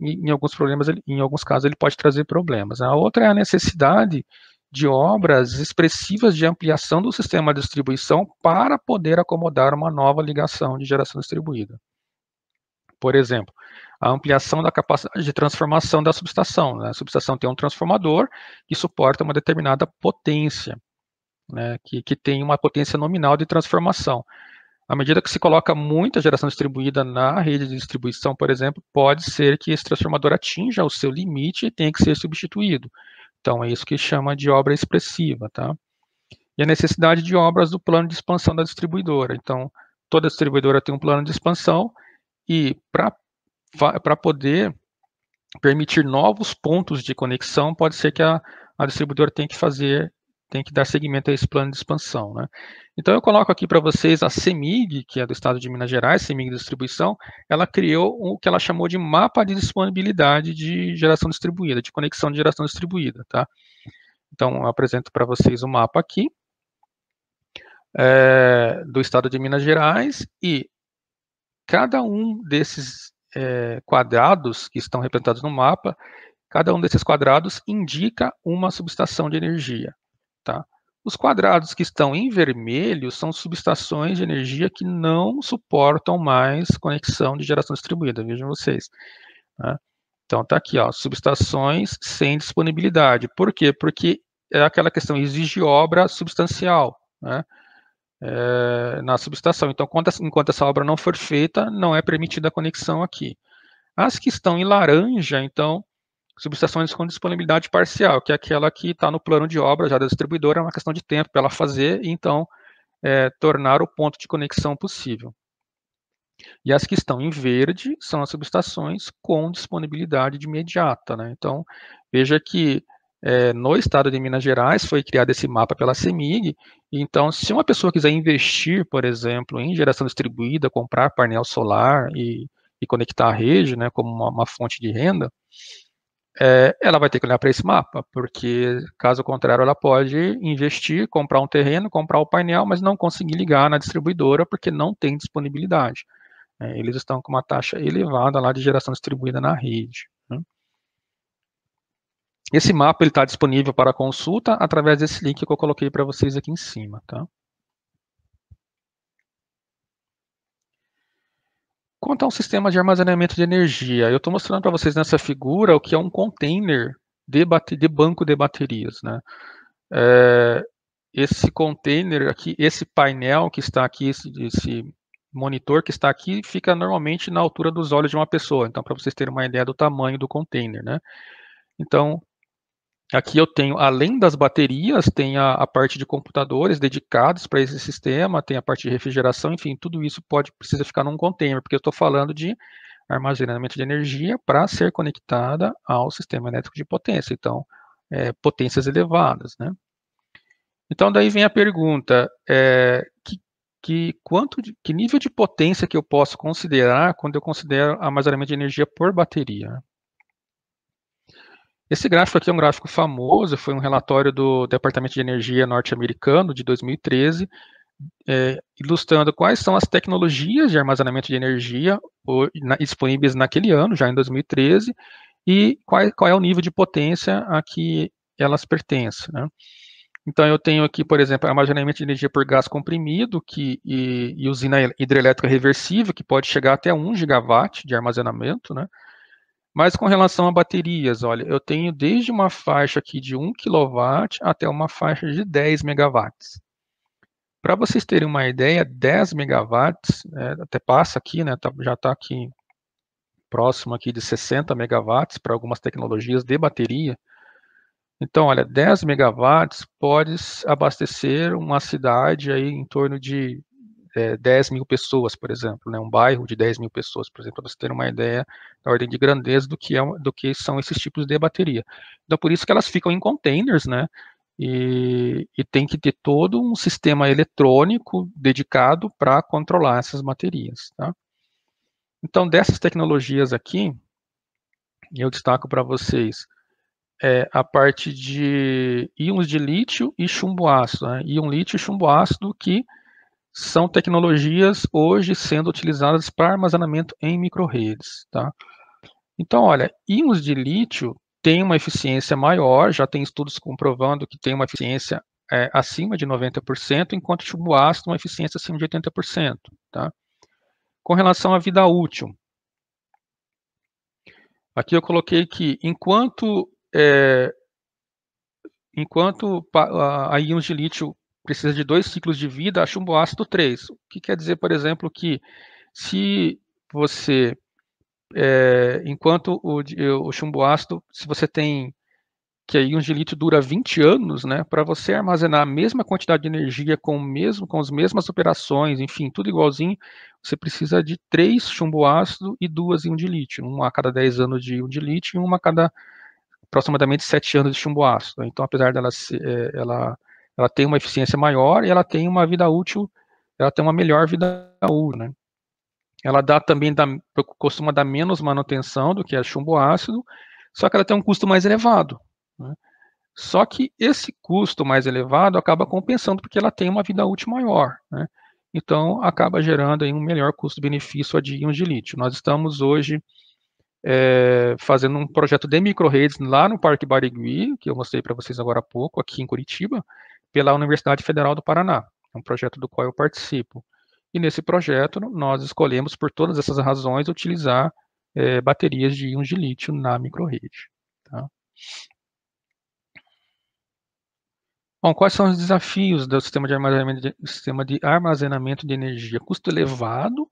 em, em alguns problemas, em alguns casos ele pode trazer problemas. A outra é a necessidade de obras expressivas de ampliação do sistema de distribuição para poder acomodar uma nova ligação de geração distribuída. Por exemplo, a ampliação da capacidade de transformação da subestação. Né? A subestação tem um transformador que suporta uma determinada potência, né? que, que tem uma potência nominal de transformação. À medida que se coloca muita geração distribuída na rede de distribuição, por exemplo, pode ser que esse transformador atinja o seu limite e tenha que ser substituído. Então, é isso que chama de obra expressiva. Tá? E a necessidade de obras do plano de expansão da distribuidora. Então, toda distribuidora tem um plano de expansão, e para poder permitir novos pontos de conexão, pode ser que a, a distribuidora tenha que fazer, tem que dar seguimento a esse plano de expansão. Né? Então eu coloco aqui para vocês a CEMIG, que é do estado de Minas Gerais, CEMIG distribuição, ela criou o que ela chamou de mapa de disponibilidade de geração distribuída, de conexão de geração distribuída. Tá? Então eu apresento para vocês o mapa aqui, é, do estado de Minas Gerais, e cada um desses é, quadrados que estão representados no mapa, cada um desses quadrados indica uma subestação de energia. Tá? Os quadrados que estão em vermelho são subestações de energia que não suportam mais conexão de geração distribuída, vejam vocês. Né? Então está aqui, ó, subestações sem disponibilidade. Por quê? Porque é aquela questão, exige obra substancial. Né? É, na subestação. Então, enquanto, essa obra não for feita, não é permitida a conexão aqui. As que estão em laranja, então, subestações com disponibilidade parcial, que é aquela que está no plano de obra já da distribuidora, é uma questão de tempo para ela fazer e, então, é, tornar o ponto de conexão possível. E as que estão em verde são as subestações com disponibilidade de imediata. Né? Então, veja que é, no estado de Minas Gerais, foi criado esse mapa pela CEMIG. Então, se uma pessoa quiser investir, por exemplo, em geração distribuída, comprar painel solar e, e conectar a rede, né, como uma, uma fonte de renda, é, ela vai ter que olhar para esse mapa, porque caso contrário, ela pode investir, comprar um terreno, comprar o painel, mas não conseguir ligar na distribuidora porque não tem disponibilidade. É, eles estão com uma taxa elevada lá de geração distribuída na rede. Esse mapa está disponível para consulta através desse link que eu coloquei para vocês aqui em cima. Tá? Quanto ao sistema de armazenamento de energia, eu estou mostrando para vocês nessa figura o que é um container de, de banco de baterias. Né? É, esse container aqui, esse painel que está aqui, esse, esse, monitor que está aqui, fica normalmente na altura dos olhos de uma pessoa. Então, para vocês terem uma ideia do tamanho do container. Né? Então, Aqui eu tenho, além das baterias, tem a, a parte de computadores dedicados para esse sistema, tem a parte de refrigeração, enfim, tudo isso pode precisa ficar num container, porque eu estou falando de armazenamento de energia para ser conectada ao sistema elétrico de potência, então, é, potências elevadas, né? Então, daí vem a pergunta, é, que, que, quanto de, que nível de potência que eu posso considerar quando eu considero armazenamento de energia por bateria? Esse gráfico aqui é um gráfico famoso, foi um relatório do Departamento de Energia norte-americano de 2013, é, ilustrando quais são as tecnologias de armazenamento de energia disponíveis naquele ano, já em 2013, e qual, qual, é o nível de potência a que elas pertencem. Né? Então, eu tenho aqui, por exemplo, armazenamento de energia por gás comprimido que, e, e usina hidrelétrica reversível, que pode chegar até 1 gigawatt de armazenamento, né? Mas com relação a baterias, olha, eu tenho desde uma faixa aqui de 1 kW até uma faixa de 10 MW. Para vocês terem uma ideia, 10 MW, é, até passa aqui, né, tá, já está aqui próximo aqui de 60 MW para algumas tecnologias de bateria. Então, olha, 10 MW pode abastecer uma cidade aí em torno de é, 10 mil pessoas, por exemplo, né, um bairro de 10 mil pessoas, por exemplo, para você ter uma ideia da ordem de grandeza do que, é, do que são esses tipos de bateria. Então, por isso que elas ficam em containers, né, e, e tem que ter todo um sistema eletrônico dedicado para controlar essas baterias, tá? Então, dessas tecnologias aqui, eu destaco para vocês é, a parte de íons de lítio e chumbo ácido. Né? Íon lítio e chumbo ácido que são tecnologias hoje sendo utilizadas para armazenamento em microredes, tá? Então, olha, íons de lítio têm uma eficiência maior, já tem estudos comprovando que tem uma eficiência é, acima de 90%, enquanto chumbo ácido uma eficiência acima de 80%, tá? Com relação à vida útil, aqui eu coloquei que enquanto é, enquanto a íons de lítio precisa de dois ciclos de vida, a chumbo ácido três. O que quer dizer, por exemplo, que se você, é, enquanto o, o, chumbo ácido, se você tem que aí um gelito dura 20 anos, né, para você armazenar a mesma quantidade de energia com, mesmo, com as mesmas operações, enfim, tudo igualzinho, você precisa de três chumbo ácido e duas íon de lítio, uma a cada 10 anos de íon de lítio e uma a cada aproximadamente 7 anos de chumbo ácido. Então, apesar dela ser, é, ela ela tem uma eficiência maior e ela tem uma vida útil, ela tem uma melhor vida útil, né? Ela dá também, dá, costuma dar menos manutenção do que a chumbo ácido, só que ela tem um custo mais elevado. Né? Só que esse custo mais elevado acaba compensando porque ela tem uma vida útil maior. Né? Então, acaba gerando aí um melhor custo-benefício a íons de lítio. Nós estamos hoje é, fazendo um projeto de microredes lá no Parque Barigui, que eu mostrei para vocês agora há pouco, aqui em Curitiba, pela Universidade Federal do Paraná. É um projeto do qual eu participo. E nesse projeto, nós escolhemos, por todas essas razões, utilizar é, baterias de íons de lítio na microrede. Tá? Bom, quais são os desafios do sistema de armazenamento de, sistema de armazenamento de energia? Custo elevado,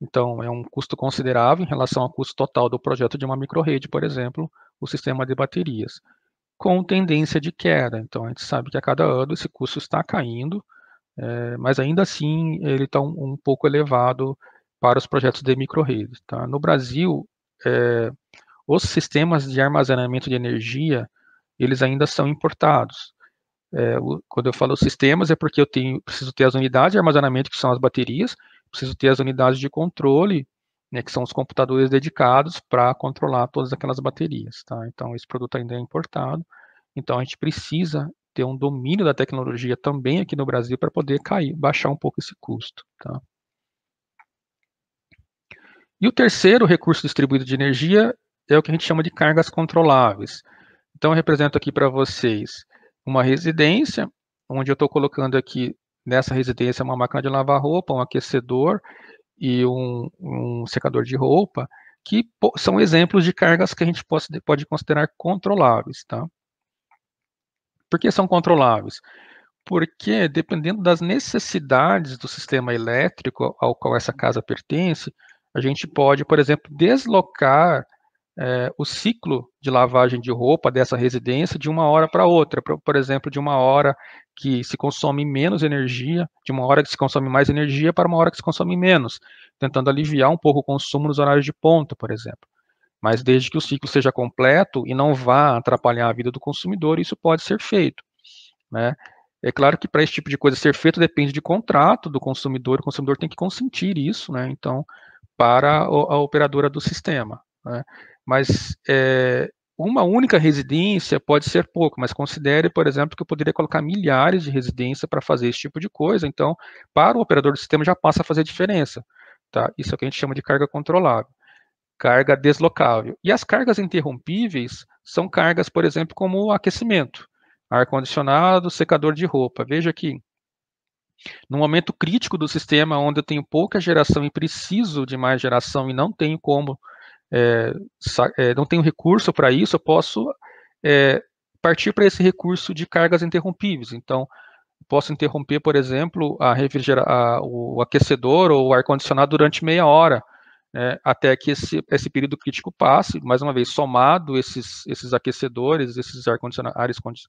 então é um custo considerável em relação ao custo total do projeto de uma microrede, por exemplo, o sistema de baterias com tendência de queda. Então, a gente sabe que a cada ano esse custo está caindo, é, mas ainda assim ele está um, um, pouco elevado para os projetos de microrede. Tá? No Brasil, é, os sistemas de armazenamento de energia eles ainda são importados. É, o, quando eu falo sistemas, é porque eu tenho, preciso ter as unidades de armazenamento, que são as baterias, preciso ter as unidades de controle, né, que são os computadores dedicados para controlar todas aquelas baterias. Tá? Então, esse produto ainda é importado. Então, a gente precisa ter um domínio da tecnologia também aqui no Brasil para poder cair, baixar um pouco esse custo. Tá? E o terceiro recurso distribuído de energia é o que a gente chama de cargas controláveis. Então, eu represento aqui para vocês uma residência, onde eu estou colocando aqui nessa residência uma máquina de lavar roupa, um aquecedor e um, um secador de roupa, que são exemplos de cargas que a gente pode, pode considerar controláveis. Tá? Por que são controláveis? Porque, dependendo das necessidades do sistema elétrico ao qual essa casa pertence, a gente pode, por exemplo, deslocar é, o ciclo de lavagem de roupa dessa residência de uma hora para outra, por, por, exemplo, de uma hora que se consome menos energia, de uma hora que se consome mais energia para uma hora que se consome menos, tentando aliviar um pouco o consumo nos horários de ponta, por exemplo. Mas desde que o ciclo seja completo e não vá atrapalhar a vida do consumidor, isso pode ser feito. Né? É claro que para esse tipo de coisa ser feito depende de contrato do consumidor, o consumidor tem que consentir isso, né? Então, para a operadora do sistema. Né? Mas é, uma única residência pode ser pouco, mas considere, por exemplo, que eu poderia colocar milhares de residências para fazer esse tipo de coisa. Então, para o operador do sistema já passa a fazer diferença. Tá? Isso é o que a gente chama de carga controlável. Carga deslocável. E as cargas interrompíveis são cargas, por exemplo, como aquecimento, ar-condicionado, secador de roupa. Veja aqui, no momento crítico do sistema, onde eu tenho pouca geração e preciso de mais geração e não tenho como é, é, não tenho recurso para isso, eu posso é, partir para esse recurso de cargas interrompíveis. Então, posso interromper, por exemplo, a refrigera a, o aquecedor ou o ar-condicionado durante meia hora, né, até que esse, esse período crítico passe, mais uma vez, somado esses, esses aquecedores, esses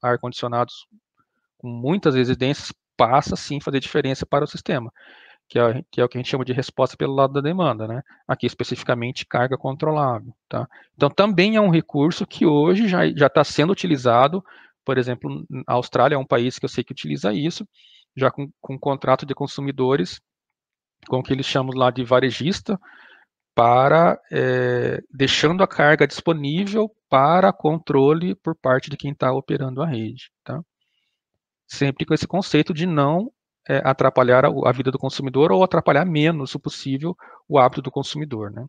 ar-condicionados com muitas residências, passa sim fazer diferença para o sistema que é, que é, o que a gente chama de resposta pelo lado da demanda, né? Aqui especificamente carga controlável, tá? Então também é um recurso que hoje já está sendo utilizado, por exemplo, a Austrália é um país que eu sei que utiliza isso, já com, com contrato de consumidores, com o que eles chamam lá de varejista, para é, deixando a carga disponível para controle por parte de quem está operando a rede, tá? Sempre com esse conceito de não é, atrapalhar a, a, vida do consumidor ou atrapalhar menos, o possível, o hábito do consumidor, né?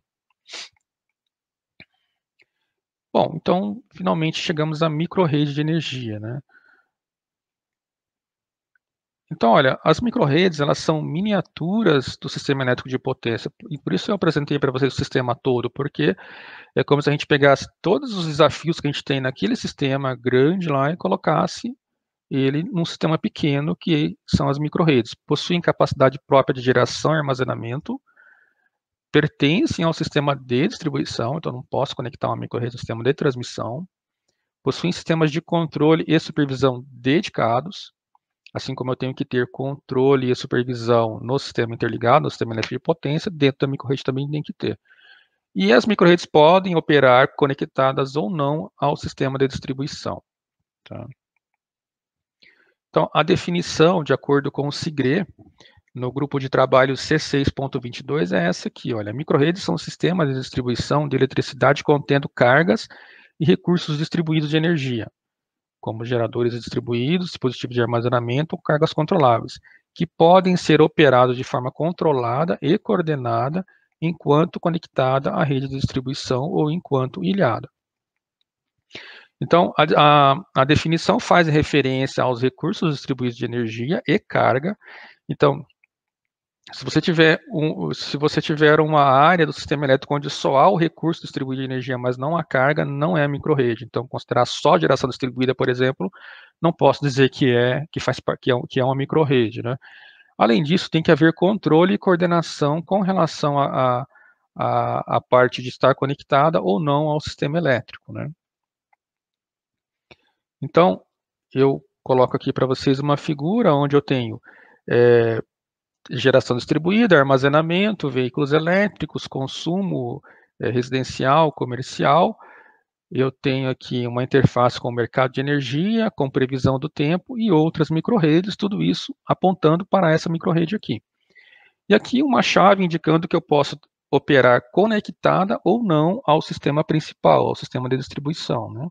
Bom, então, finalmente chegamos à micro-rede de energia, né? Então, olha, as microredes, elas são miniaturas do sistema elétrico de potência, e por isso eu apresentei para vocês o sistema todo, porque é como se a gente pegasse todos os desafios que a gente tem naquele sistema grande lá e colocasse ele num sistema pequeno que são as microredes. Possuem capacidade própria de geração e armazenamento, pertencem ao sistema de distribuição, então não posso conectar uma microrede ao sistema de transmissão, possuem sistemas de controle e supervisão dedicados, assim como eu tenho que ter controle e supervisão no sistema interligado, no sistema elétrico de potência, dentro da microrede também tem que ter. E as microredes podem operar conectadas ou não ao sistema de distribuição. Tá? Então, a definição, de acordo com o SIGRE, no grupo de trabalho C6.22 é essa aqui, olha, microredes são sistemas de distribuição de eletricidade contendo cargas e recursos distribuídos de energia, como geradores distribuídos, dispositivos de armazenamento ou cargas controláveis, que podem ser operados de forma controlada e coordenada enquanto conectada à rede de distribuição ou enquanto ilhada. Então, a, a, a, definição faz referência aos recursos distribuídos de energia e carga. Então, se você tiver, um, se você tiver uma área do sistema elétrico onde só há o recurso distribuído de energia, mas não a carga, não é microrede. Então, considerar só geração distribuída, por exemplo, não posso dizer que é que faz que é, que é uma microrede, né? Além disso, tem que haver controle e coordenação com relação a, a, a parte de estar conectada ou não ao sistema elétrico, né? Então, eu coloco aqui para vocês uma figura onde eu tenho é, geração distribuída, armazenamento, veículos elétricos, consumo é, residencial, comercial, eu tenho aqui uma interface com o mercado de energia, com previsão do tempo e outras microredes, tudo isso apontando para essa microrede aqui. E aqui uma chave indicando que eu posso operar conectada ou não ao sistema principal, ao sistema de distribuição. Né?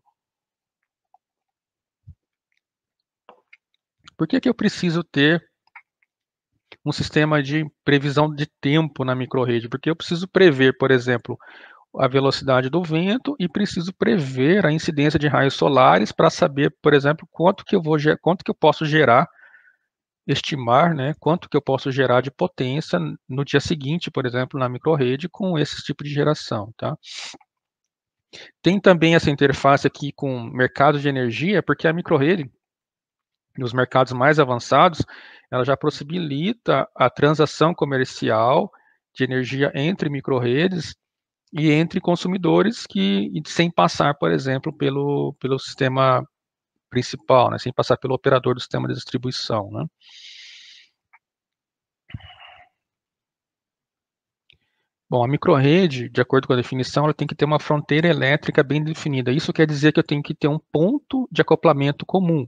Por que, que eu preciso ter um sistema de previsão de tempo na microrede? Porque eu preciso prever, por exemplo, a velocidade do vento e preciso prever a incidência de raios solares para saber, por exemplo, quanto que eu vou quanto que eu posso gerar, estimar, né, quanto que eu posso gerar de potência no dia seguinte, por exemplo, na microrede com esse tipo de geração, tá? Tem também essa interface aqui com mercado de energia, porque a microrede, nos mercados mais avançados, ela já possibilita a transação comercial de energia entre microredes e entre consumidores que sem passar, por exemplo, pelo, pelo sistema principal, né, sem passar pelo operador do sistema de distribuição. Né. Bom, a microrede, de acordo com a definição, ela tem que ter uma fronteira elétrica bem definida. Isso quer dizer que eu tenho que ter um ponto de acoplamento comum,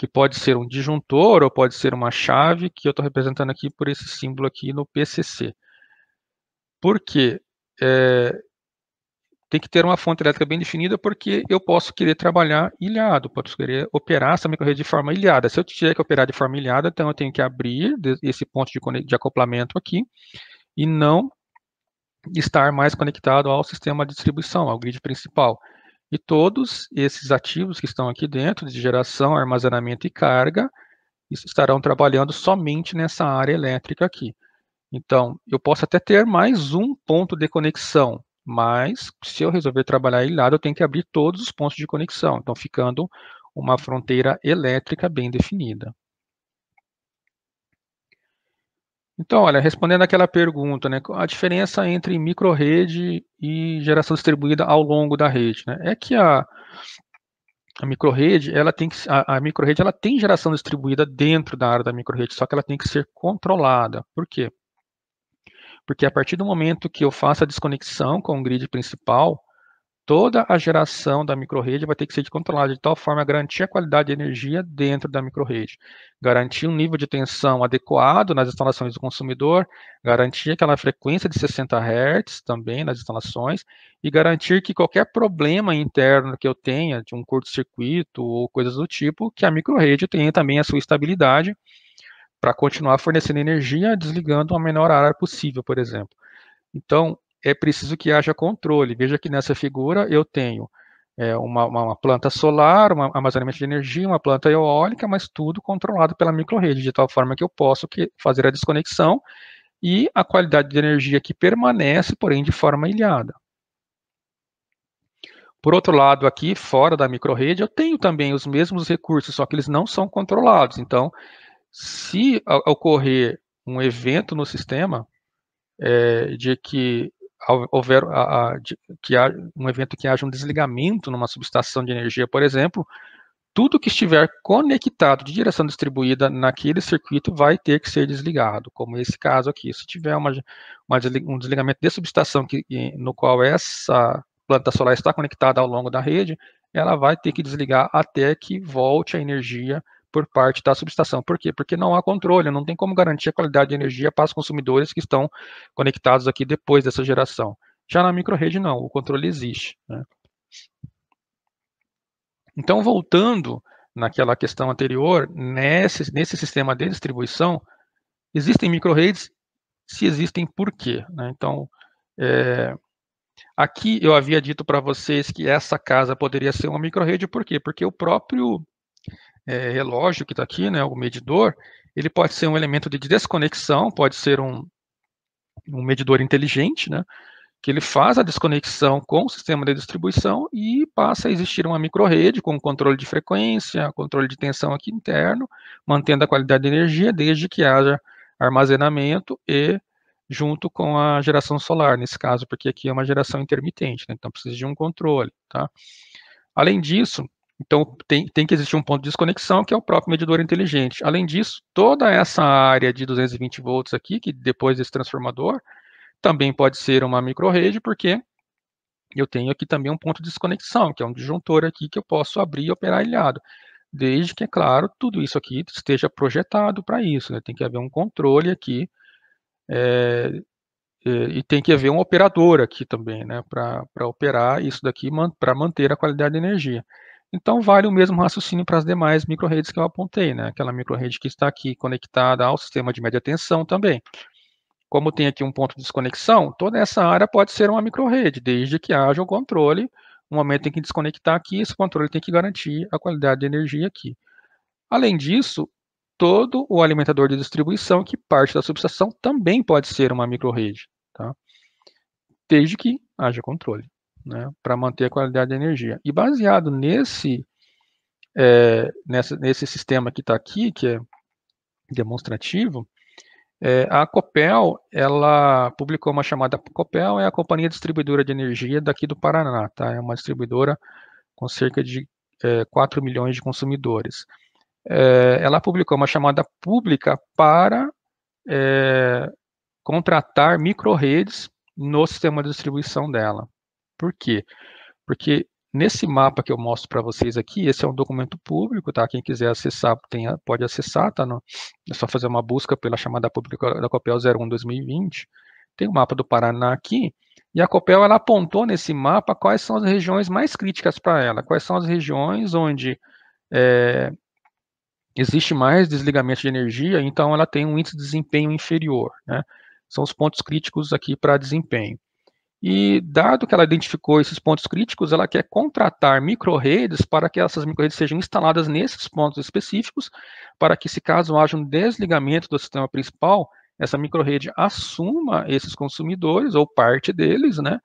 que pode ser um disjuntor ou pode ser uma chave, que eu estou representando aqui por esse símbolo aqui no PCC. Por quê? é, tem que ter uma fonte elétrica bem definida, porque eu posso querer trabalhar ilhado, posso querer operar essa microrede de forma ilhada. Se eu tiver que operar de forma ilhada, então eu tenho que abrir esse ponto de, de acoplamento aqui e não estar mais conectado ao sistema de distribuição, ao grid principal. E todos esses ativos que estão aqui dentro, de geração, armazenamento e carga, estarão trabalhando somente nessa área elétrica aqui. Então, eu posso até ter mais um ponto de conexão, mas se eu resolver trabalhar ilhado, eu tenho que abrir todos os pontos de conexão, então ficando uma fronteira elétrica bem definida. Então, olha, respondendo aquela pergunta, né, a diferença entre microrede e geração distribuída ao longo da rede, né, é que a, a microrede, ela tem que, a, a microrede, ela tem geração distribuída dentro da área da microrede, só que ela tem que ser controlada. Por quê? Porque a partir do momento que eu faço a desconexão com o grid principal, toda a geração da microrede vai ter que ser controlada de tal forma a garantir a qualidade de energia dentro da microrede, garantir um nível de tensão adequado nas instalações do consumidor, garantir aquela frequência de 60 Hz também nas instalações e garantir que qualquer problema interno que eu tenha de um curto-circuito ou coisas do tipo, que a microrede tenha também a sua estabilidade para continuar fornecendo energia desligando a menor área possível, por exemplo. Então, é preciso que haja controle. Veja que nessa figura eu tenho é, uma, uma, planta solar, um armazenamento de energia, uma planta eólica, mas tudo controlado pela microrede, de tal forma que eu posso que, fazer a desconexão e a qualidade de energia que permanece, porém de forma ilhada. Por outro lado, aqui fora da microrede, eu tenho também os mesmos recursos, só que eles não são controlados. Então, se ocorrer um evento no sistema é, de que houver a, a, que há um evento que haja um desligamento numa subestação de energia, por exemplo, tudo que estiver conectado de direção distribuída naquele circuito vai ter que ser desligado, como esse caso aqui. Se tiver uma, uma um desligamento de subestação que, no qual essa planta solar está conectada ao longo da rede, ela vai ter que desligar até que volte a energia por parte da subestação. Por quê? Porque não há controle, não tem como garantir a qualidade de energia para os consumidores que estão conectados aqui depois dessa geração. Já na microrede, não, o controle existe. Né? Então, voltando naquela questão anterior, nesse, nesse sistema de distribuição, existem microredes? Se existem, por quê? Né? Então, é, aqui eu havia dito para vocês que essa casa poderia ser uma microrede, por quê? Porque o próprio é, relógio que está aqui, né, o medidor, ele pode ser um elemento de desconexão, pode ser um, um medidor inteligente, né, que ele faz a desconexão com o sistema de distribuição e passa a existir uma microrede com controle de frequência, controle de tensão aqui interno, mantendo a qualidade de energia desde que haja armazenamento e junto com a geração solar, nesse caso, porque aqui é uma geração intermitente, né, então precisa de um controle, tá? Além disso, então, tem, tem que existir um ponto de desconexão, que é o próprio medidor inteligente. Além disso, toda essa área de 220 volts aqui, que depois desse transformador, também pode ser uma microrede, porque eu tenho aqui também um ponto de desconexão, que é um disjuntor aqui que eu posso abrir e operar ilhado. Desde que, é claro, tudo isso aqui esteja projetado para isso. Né? Tem que haver um controle aqui é, e tem que haver um operador aqui também, né, para operar isso daqui, para manter a qualidade de energia. Então, vale o mesmo raciocínio para as demais microredes que eu apontei, né, aquela microrede que está aqui conectada ao sistema de média tensão também. Como tem aqui um ponto de desconexão, toda essa área pode ser uma microrede, desde que haja o controle. No momento em que desconectar aqui, esse controle tem que garantir a qualidade de energia aqui. Além disso, todo o alimentador de distribuição que parte da subestação também pode ser uma microrede, tá? desde que haja controle, né, para manter a qualidade de energia. E baseado nesse, é, nessa, nesse sistema que está aqui, que é demonstrativo, é, a Copel, ela publicou uma chamada Copel, é a companhia distribuidora de energia daqui do Paraná, tá? É uma distribuidora com cerca de é, 4 milhões de consumidores. É, ela publicou uma chamada pública para é, contratar microredes no sistema de distribuição dela. Por quê? Porque Nesse mapa que eu mostro para vocês aqui, esse é um documento público, tá? Quem quiser acessar, tem, pode acessar, tá? No, é só fazer uma busca pela chamada pública da Copel 01 2020. Tem o mapa do Paraná aqui, e a Copel ela apontou nesse mapa quais são as regiões mais críticas para ela, quais são as regiões onde é, existe mais desligamento de energia, então ela tem um índice de desempenho inferior, né? São os pontos críticos aqui para desempenho. E, dado que ela identificou esses pontos críticos, ela quer contratar microredes para que essas microredes sejam instaladas nesses pontos específicos, para que, se caso haja um desligamento do sistema principal, essa microrede assuma esses consumidores, ou parte deles, né,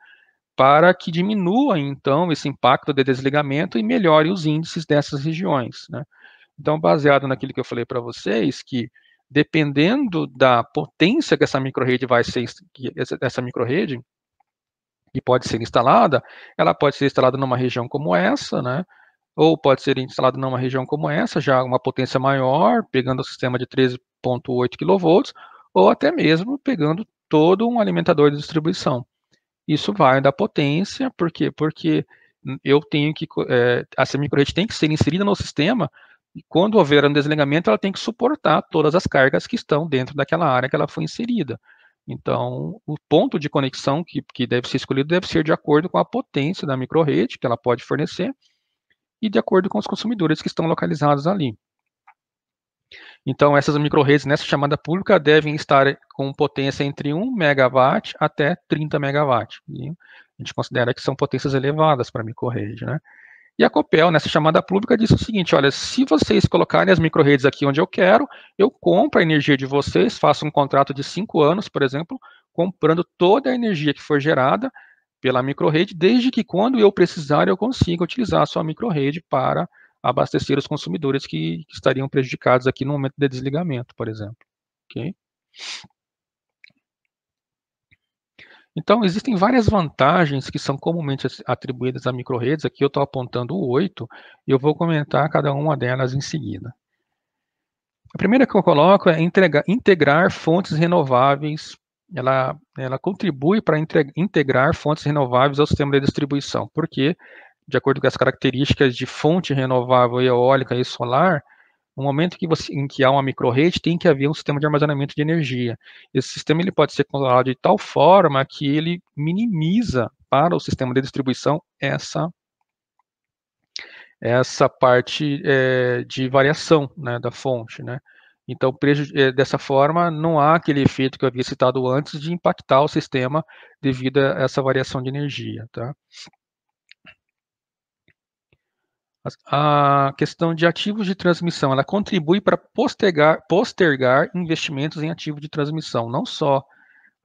para que diminua, então, esse impacto de desligamento e melhore os índices dessas regiões. Né. Então, baseado naquilo que eu falei para vocês, que dependendo da potência que essa microrede vai ser, essa microrede, que pode ser instalada, ela pode ser instalada numa região como essa, né? Ou pode ser instalada numa região como essa, já uma potência maior, pegando o sistema de 13.8 kV, ou até mesmo pegando todo um alimentador de distribuição. Isso vai da potência, por quê? Porque eu tenho que, é, essa microrede tem que ser inserida no sistema, e quando houver um desligamento, ela tem que suportar todas as cargas que estão dentro daquela área que ela foi inserida. Então, o ponto de conexão que, que deve ser escolhido deve ser de acordo com a potência da microrede que ela pode fornecer e de acordo com os consumidores que estão localizados ali. Então, essas microredes nessa chamada pública devem estar com potência entre 1 MW até 30 MW. E a gente considera que são potências elevadas para microrede, né? E a Copel, nessa chamada pública, disse o seguinte: olha, se vocês colocarem as microredes aqui onde eu quero, eu compro a energia de vocês, faço um contrato de cinco anos, por exemplo, comprando toda a energia que for gerada pela microrede, desde que quando eu precisar eu consiga utilizar a sua microrede para abastecer os consumidores que, que estariam prejudicados aqui no momento de desligamento, por exemplo. Ok? Então, existem várias vantagens que são comumente atribuídas a microredes. Aqui eu estou apontando oito e eu vou comentar cada uma delas em seguida. A primeira que eu coloco é entregar, integrar fontes renováveis. Ela, ela contribui para integrar fontes renováveis ao sistema de distribuição, porque, de acordo com as características de fonte renovável eólica e solar, no momento que você, em que há uma microrede, tem que haver um sistema de armazenamento de energia. Esse sistema ele pode ser controlado de tal forma que ele minimiza para o sistema de distribuição essa essa parte é, de variação né, da fonte, né? Então, é, dessa forma, não há aquele efeito que eu havia citado antes de impactar o sistema devido a essa variação de energia, tá? A questão de ativos de transmissão, ela contribui para postergar, postergar investimentos em ativos de transmissão, não só,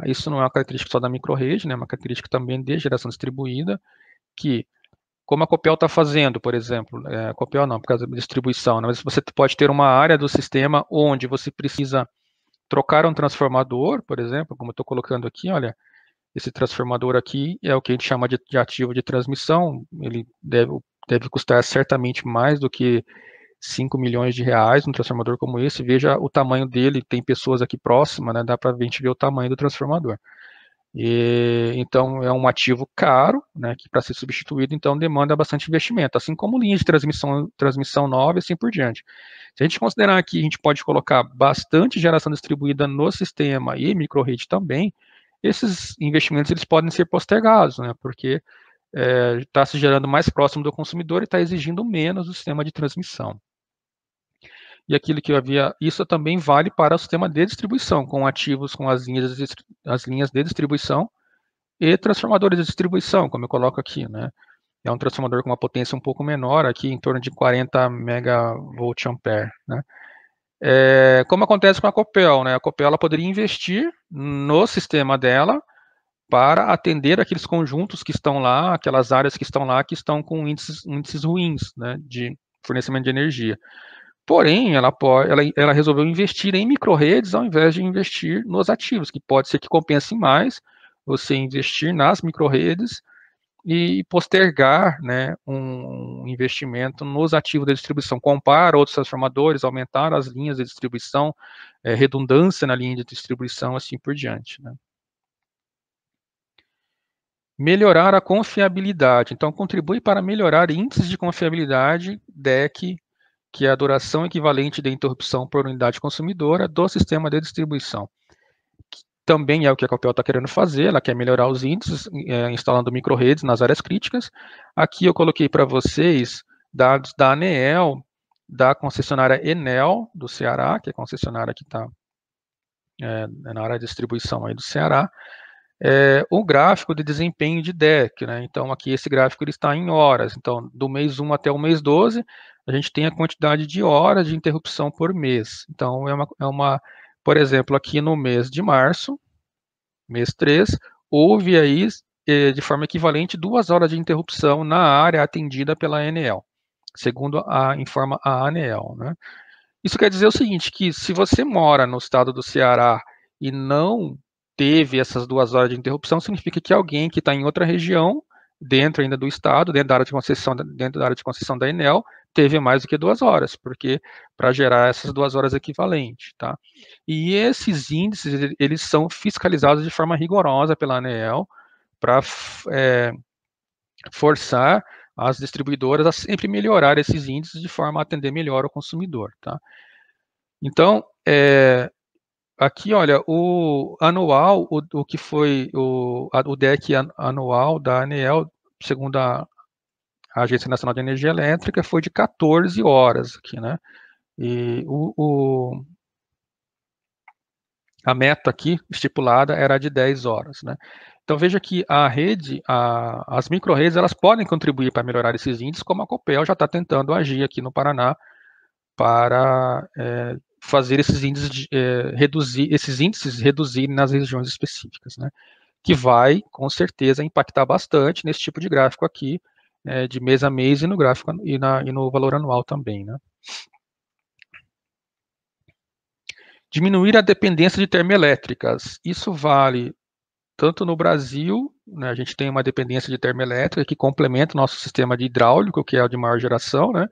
isso não é uma característica só da microrede, né, é uma característica também de geração distribuída, que, como a Copel está fazendo, por exemplo, é, Copel não, por causa da distribuição, né, mas você pode ter uma área do sistema onde você precisa trocar um transformador, por exemplo, como eu estou colocando aqui, olha, esse transformador aqui é o que a gente chama de, de ativo de transmissão, ele deve, deve custar certamente mais do que 5 milhões de reais um transformador como esse. Veja o tamanho dele, tem pessoas aqui próximas, né, dá para a gente ver o tamanho do transformador. E, então é um ativo caro, né, que para ser substituído então demanda bastante investimento, assim como linhas de transmissão, transmissão nova e assim por diante. Se a gente considerar que a gente pode colocar bastante geração distribuída no sistema e microrede também, esses investimentos eles podem ser postergados, né, porque está é, se gerando mais próximo do consumidor e está exigindo menos do sistema de transmissão. E aquilo que eu havia, isso também vale para o sistema de distribuição, com ativos com as linhas, as linhas de distribuição e transformadores de distribuição, como eu coloco aqui, né? É um transformador com uma potência um pouco menor, aqui em torno de 40 megavolt ampere, né? É, como acontece com a Copel, né? A Copel ela poderia investir no sistema dela para atender aqueles conjuntos que estão lá, aquelas áreas que estão lá, que estão com índices, índices ruins né, de fornecimento de energia. Porém, ela, ela, ela resolveu investir em microredes ao invés de investir nos ativos, que pode ser que compense mais você investir nas microredes e postergar né, um investimento nos ativos da distribuição, comprar outros transformadores, aumentar as linhas de distribuição, é, redundância na linha de distribuição, assim por diante. Né. Melhorar a confiabilidade. Então, contribui para melhorar índices de confiabilidade DEC, que é a duração equivalente da interrupção por unidade consumidora do sistema de distribuição. Também é o que a Copel está querendo fazer, ela quer melhorar os índices, é, instalando microredes nas áreas críticas. Aqui eu coloquei para vocês dados da ANEEL, da concessionária Enel, do Ceará, que é a concessionária que está é, na área de distribuição aí do Ceará, é, o gráfico de desempenho de DEC, né? Então, aqui esse gráfico ele está em horas. Então, do mês 1 até o mês 12, a gente tem a quantidade de horas de interrupção por mês. Então, é uma, é uma por exemplo, aqui no mês de março, mês 3, houve aí, é, de forma equivalente, duas horas de interrupção na área atendida pela ANEL, segundo a informa a ANEL, né? Isso quer dizer o seguinte, que se você mora no estado do Ceará e não teve essas duas horas de interrupção, significa que alguém que está em outra região, dentro ainda do estado, dentro da área de concessão, dentro da área de concessão da Enel, teve mais do que duas horas, porque para gerar essas duas horas equivalentes, tá? E esses índices eles são fiscalizados de forma rigorosa pela ANEEL para é, forçar as distribuidoras a sempre melhorar esses índices de forma a atender melhor o consumidor, tá? Então, é, Aqui, olha, o anual, o, o que foi o, o DEC anual da ANEEL, segundo a, a, Agência Nacional de Energia Elétrica, foi de 14 horas aqui, né? E o, o a meta aqui estipulada era de 10 horas, né? Então veja que a rede, a, as microredes, elas podem contribuir para melhorar esses índices, como a Copel já está tentando agir aqui no Paraná para é, fazer esses índices de, é, reduzir esses índices reduzirem nas regiões específicas, né? Que vai com certeza impactar bastante nesse tipo de gráfico aqui, é, de mês a mês e no gráfico e, na, e no valor anual também, né? Diminuir a dependência de termoelétricas. Isso vale tanto no Brasil, né, a gente tem uma dependência de termoelétrica que complementa o nosso sistema de hidráulico, que é o de maior geração, né?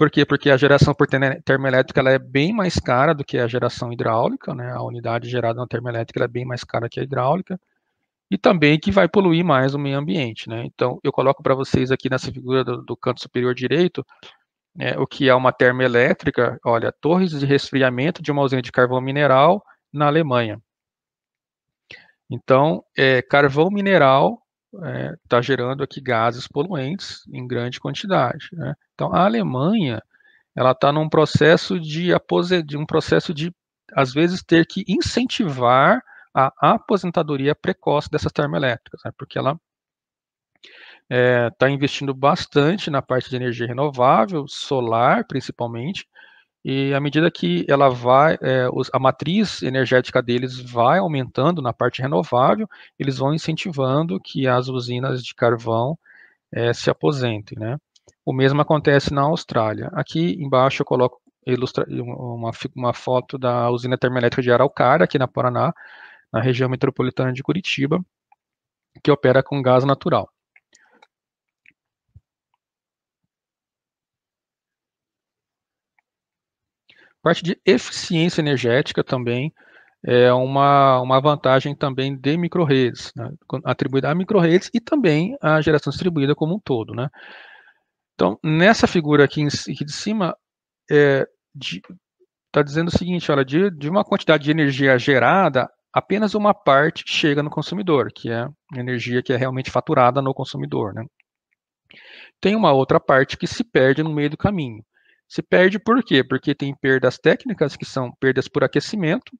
Por quê? Porque a geração por termoelétrica ela é bem mais cara do que a geração hidráulica, né? A unidade gerada na termoelétrica é bem mais cara que a hidráulica. E também que vai poluir mais o meio ambiente, né? Então, eu coloco para vocês aqui nessa figura do, do canto superior direito, é, o que é uma termoelétrica, olha, torres de resfriamento de uma usina de carvão mineral na Alemanha. Então, é, carvão mineral está é, tá gerando aqui gases poluentes em grande quantidade. Né? Então, a Alemanha ela está num processo de, de um processo de às vezes ter que incentivar a aposentadoria precoce dessas termoelétricas, né? porque ela está é, tá investindo bastante na parte de energia renovável, solar principalmente, e à medida que ela vai, é, os, a matriz energética deles vai aumentando na parte renovável, eles vão incentivando que as usinas de carvão é, se aposentem, né? O mesmo acontece na Austrália. Aqui embaixo eu coloco ilustra uma, uma foto da usina termoelétrica de Araucária, aqui na Paraná, na região metropolitana de Curitiba, que opera com gás natural. Parte de eficiência energética também é uma, uma vantagem também de microredes, né, atribuída a microredes e também a geração distribuída como um todo. Né. Então, nessa figura aqui, aqui de cima, é, está dizendo o seguinte, olha, de, de uma quantidade de energia gerada, apenas uma parte chega no consumidor, que é energia que é realmente faturada no consumidor. Né. Tem uma outra parte que se perde no meio do caminho. Se perde por quê? Porque tem perdas técnicas, que são perdas por aquecimento,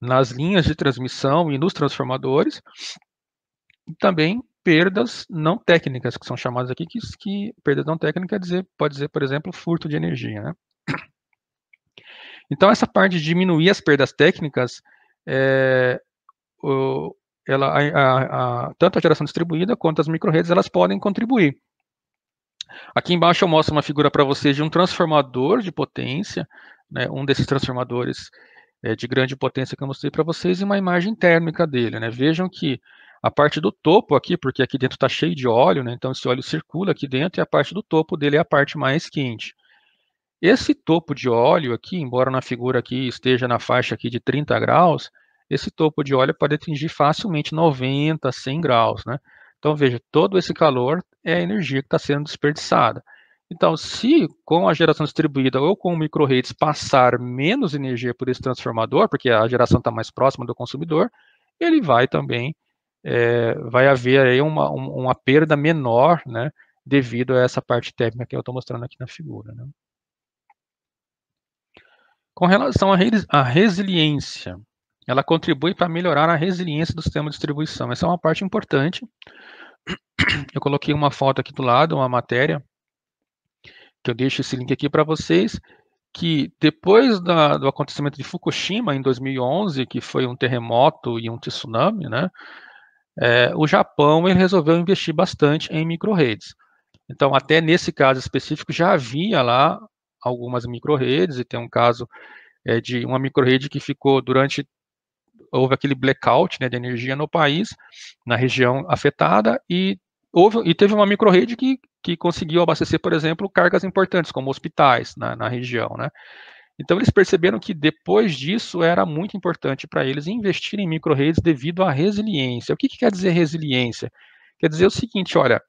nas linhas de transmissão e nos transformadores, e também perdas não técnicas, que são chamadas aqui, que, que perdas não técnicas dizer, pode dizer, por exemplo, furto de energia. Né? *coughs* Então, essa parte de diminuir as perdas técnicas, é, o, ela, a, a, a, tanto a geração distribuída quanto as microredes, elas podem contribuir. Aqui embaixo eu mostro uma figura para vocês de um transformador de potência, né, um desses transformadores é, de grande potência que eu mostrei para vocês, e uma imagem térmica dele. Né. Vejam que a parte do topo aqui, porque aqui dentro está cheio de óleo, né, então esse óleo circula aqui dentro, e a parte do topo dele é a parte mais quente. Esse topo de óleo aqui, embora na figura aqui esteja na faixa aqui de 30 graus, esse topo de óleo pode atingir facilmente 90, 100 graus, né? Então, veja, todo esse calor é a energia que está sendo desperdiçada. Então, se com a geração distribuída ou com microredes passar menos energia por esse transformador, porque a geração está mais próxima do consumidor, ele vai também, é, vai haver aí uma, uma perda menor, né, devido a essa parte técnica que eu estou mostrando aqui na figura. Né. Com relação à resiliência, ela contribui para melhorar a resiliência do sistema de distribuição. Essa é uma parte importante. *clears throat* Eu coloquei uma foto aqui do lado, uma matéria, que eu deixo esse link aqui para vocês, que depois da, do acontecimento de Fukushima, em 2011, que foi um terremoto e um tsunami, né, é, o Japão ele resolveu investir bastante em microredes. Então, até nesse caso específico, já havia lá algumas microredes, e tem um caso é, de uma microrede que ficou durante houve aquele blackout né, de energia no país, na região afetada, e, houve, e teve uma microrede que, que conseguiu abastecer, por exemplo, cargas importantes, como hospitais na, na região. Né? Então, eles perceberam que depois disso era muito importante para eles investir em microredes devido à resiliência. O que, que quer dizer resiliência? Quer dizer o seguinte: olha,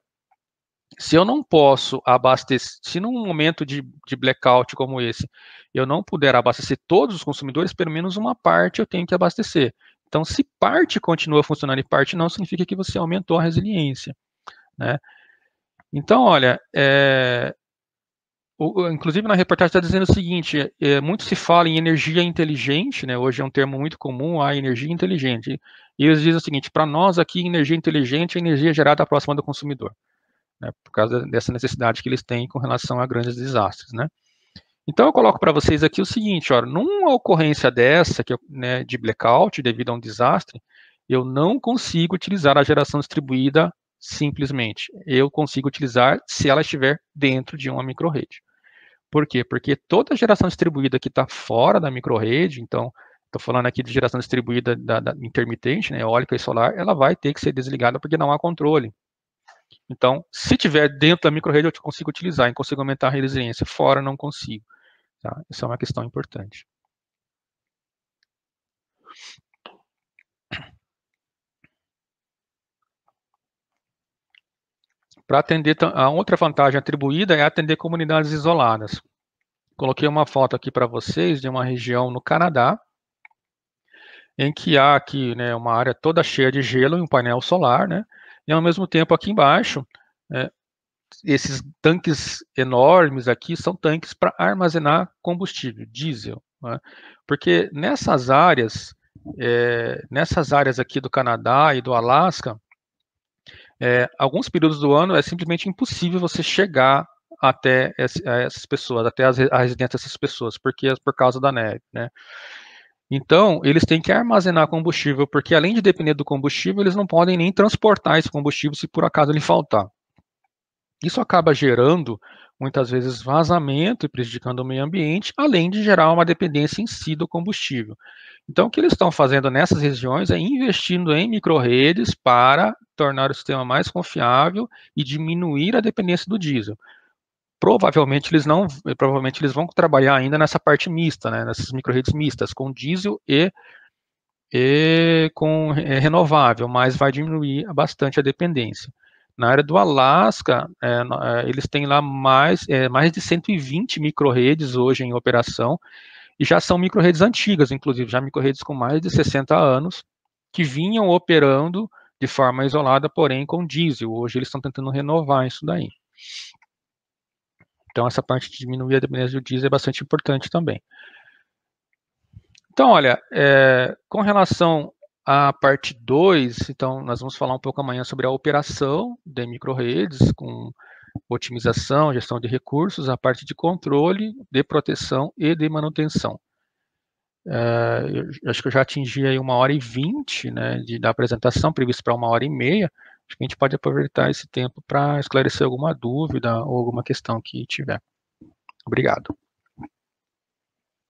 se eu não posso abastecer, se num momento de, de, blackout como esse, eu não puder abastecer todos os consumidores, pelo menos uma parte eu tenho que abastecer. Então, se parte continua funcionando e parte não, significa que você aumentou a resiliência. Né? Então, olha, é, o, inclusive na reportagem está dizendo o seguinte: é, muito se fala em energia inteligente, né? hoje é um termo muito comum, a energia inteligente. E eles dizem o seguinte: para nós aqui, energia inteligente é energia gerada próxima do consumidor né, por causa dessa necessidade que eles têm com relação a grandes desastres, né. Então eu coloco para vocês aqui o seguinte, ó, numa ocorrência dessa, que, né, de blackout devido a um desastre, eu não consigo utilizar a geração distribuída simplesmente. Eu consigo utilizar se ela estiver dentro de uma microrede. Por quê? Porque toda geração distribuída que está fora da microrede, então, estou falando aqui de geração distribuída da, da intermitente, né, eólica e solar, ela vai ter que ser desligada porque não há controle. Então, se tiver dentro da microrede, eu consigo utilizar e consigo aumentar a resiliência. Fora, não consigo. Tá? Isso é uma questão importante. Para atender, a outra vantagem atribuída é atender comunidades isoladas. Coloquei uma foto aqui para vocês de uma região no Canadá, em que há aqui né, uma área toda cheia de gelo e um painel solar, né? E ao mesmo tempo aqui embaixo, é, esses tanques enormes aqui são tanques para armazenar combustível, diesel. Né? Porque nessas áreas, é, nessas áreas aqui do Canadá e do Alasca, é, alguns períodos do ano é simplesmente impossível você chegar até essas pessoas, até a residência dessas pessoas, porque é por causa da neve, né? Então, eles têm que armazenar combustível, porque além de depender do combustível, eles não podem nem transportar esse combustível se por acaso ele faltar. Isso acaba gerando, muitas vezes, vazamento e prejudicando o meio ambiente, além de gerar uma dependência em si do combustível. Então, o que eles estão fazendo nessas regiões é investindo em microredes para tornar o sistema mais confiável e diminuir a dependência do diesel. Provavelmente eles não, provavelmente eles vão trabalhar ainda nessa parte mista, né, nessas microredes mistas, com diesel e, e com é, renovável, mas vai diminuir bastante a dependência. Na área do Alasca, é, é eles têm lá mais, é, mais de 120 microredes hoje em operação, e já são microredes antigas, inclusive, já microredes com mais de 60 anos, que vinham operando de forma isolada, porém com diesel. Hoje eles estão tentando renovar isso daí. Então, essa parte de diminuir a dependência do diesel é bastante importante também. Então, olha, é, com relação à parte 2, então, nós vamos falar um pouco amanhã sobre a operação de microredes, com otimização, gestão de recursos, a parte de controle, de proteção e de manutenção. É, eu acho que eu já atingi aí uma hora e vinte né, de, da apresentação, previsto para uma hora e meia. Acho que a gente pode aproveitar esse tempo para esclarecer alguma dúvida ou alguma questão que tiver. Obrigado.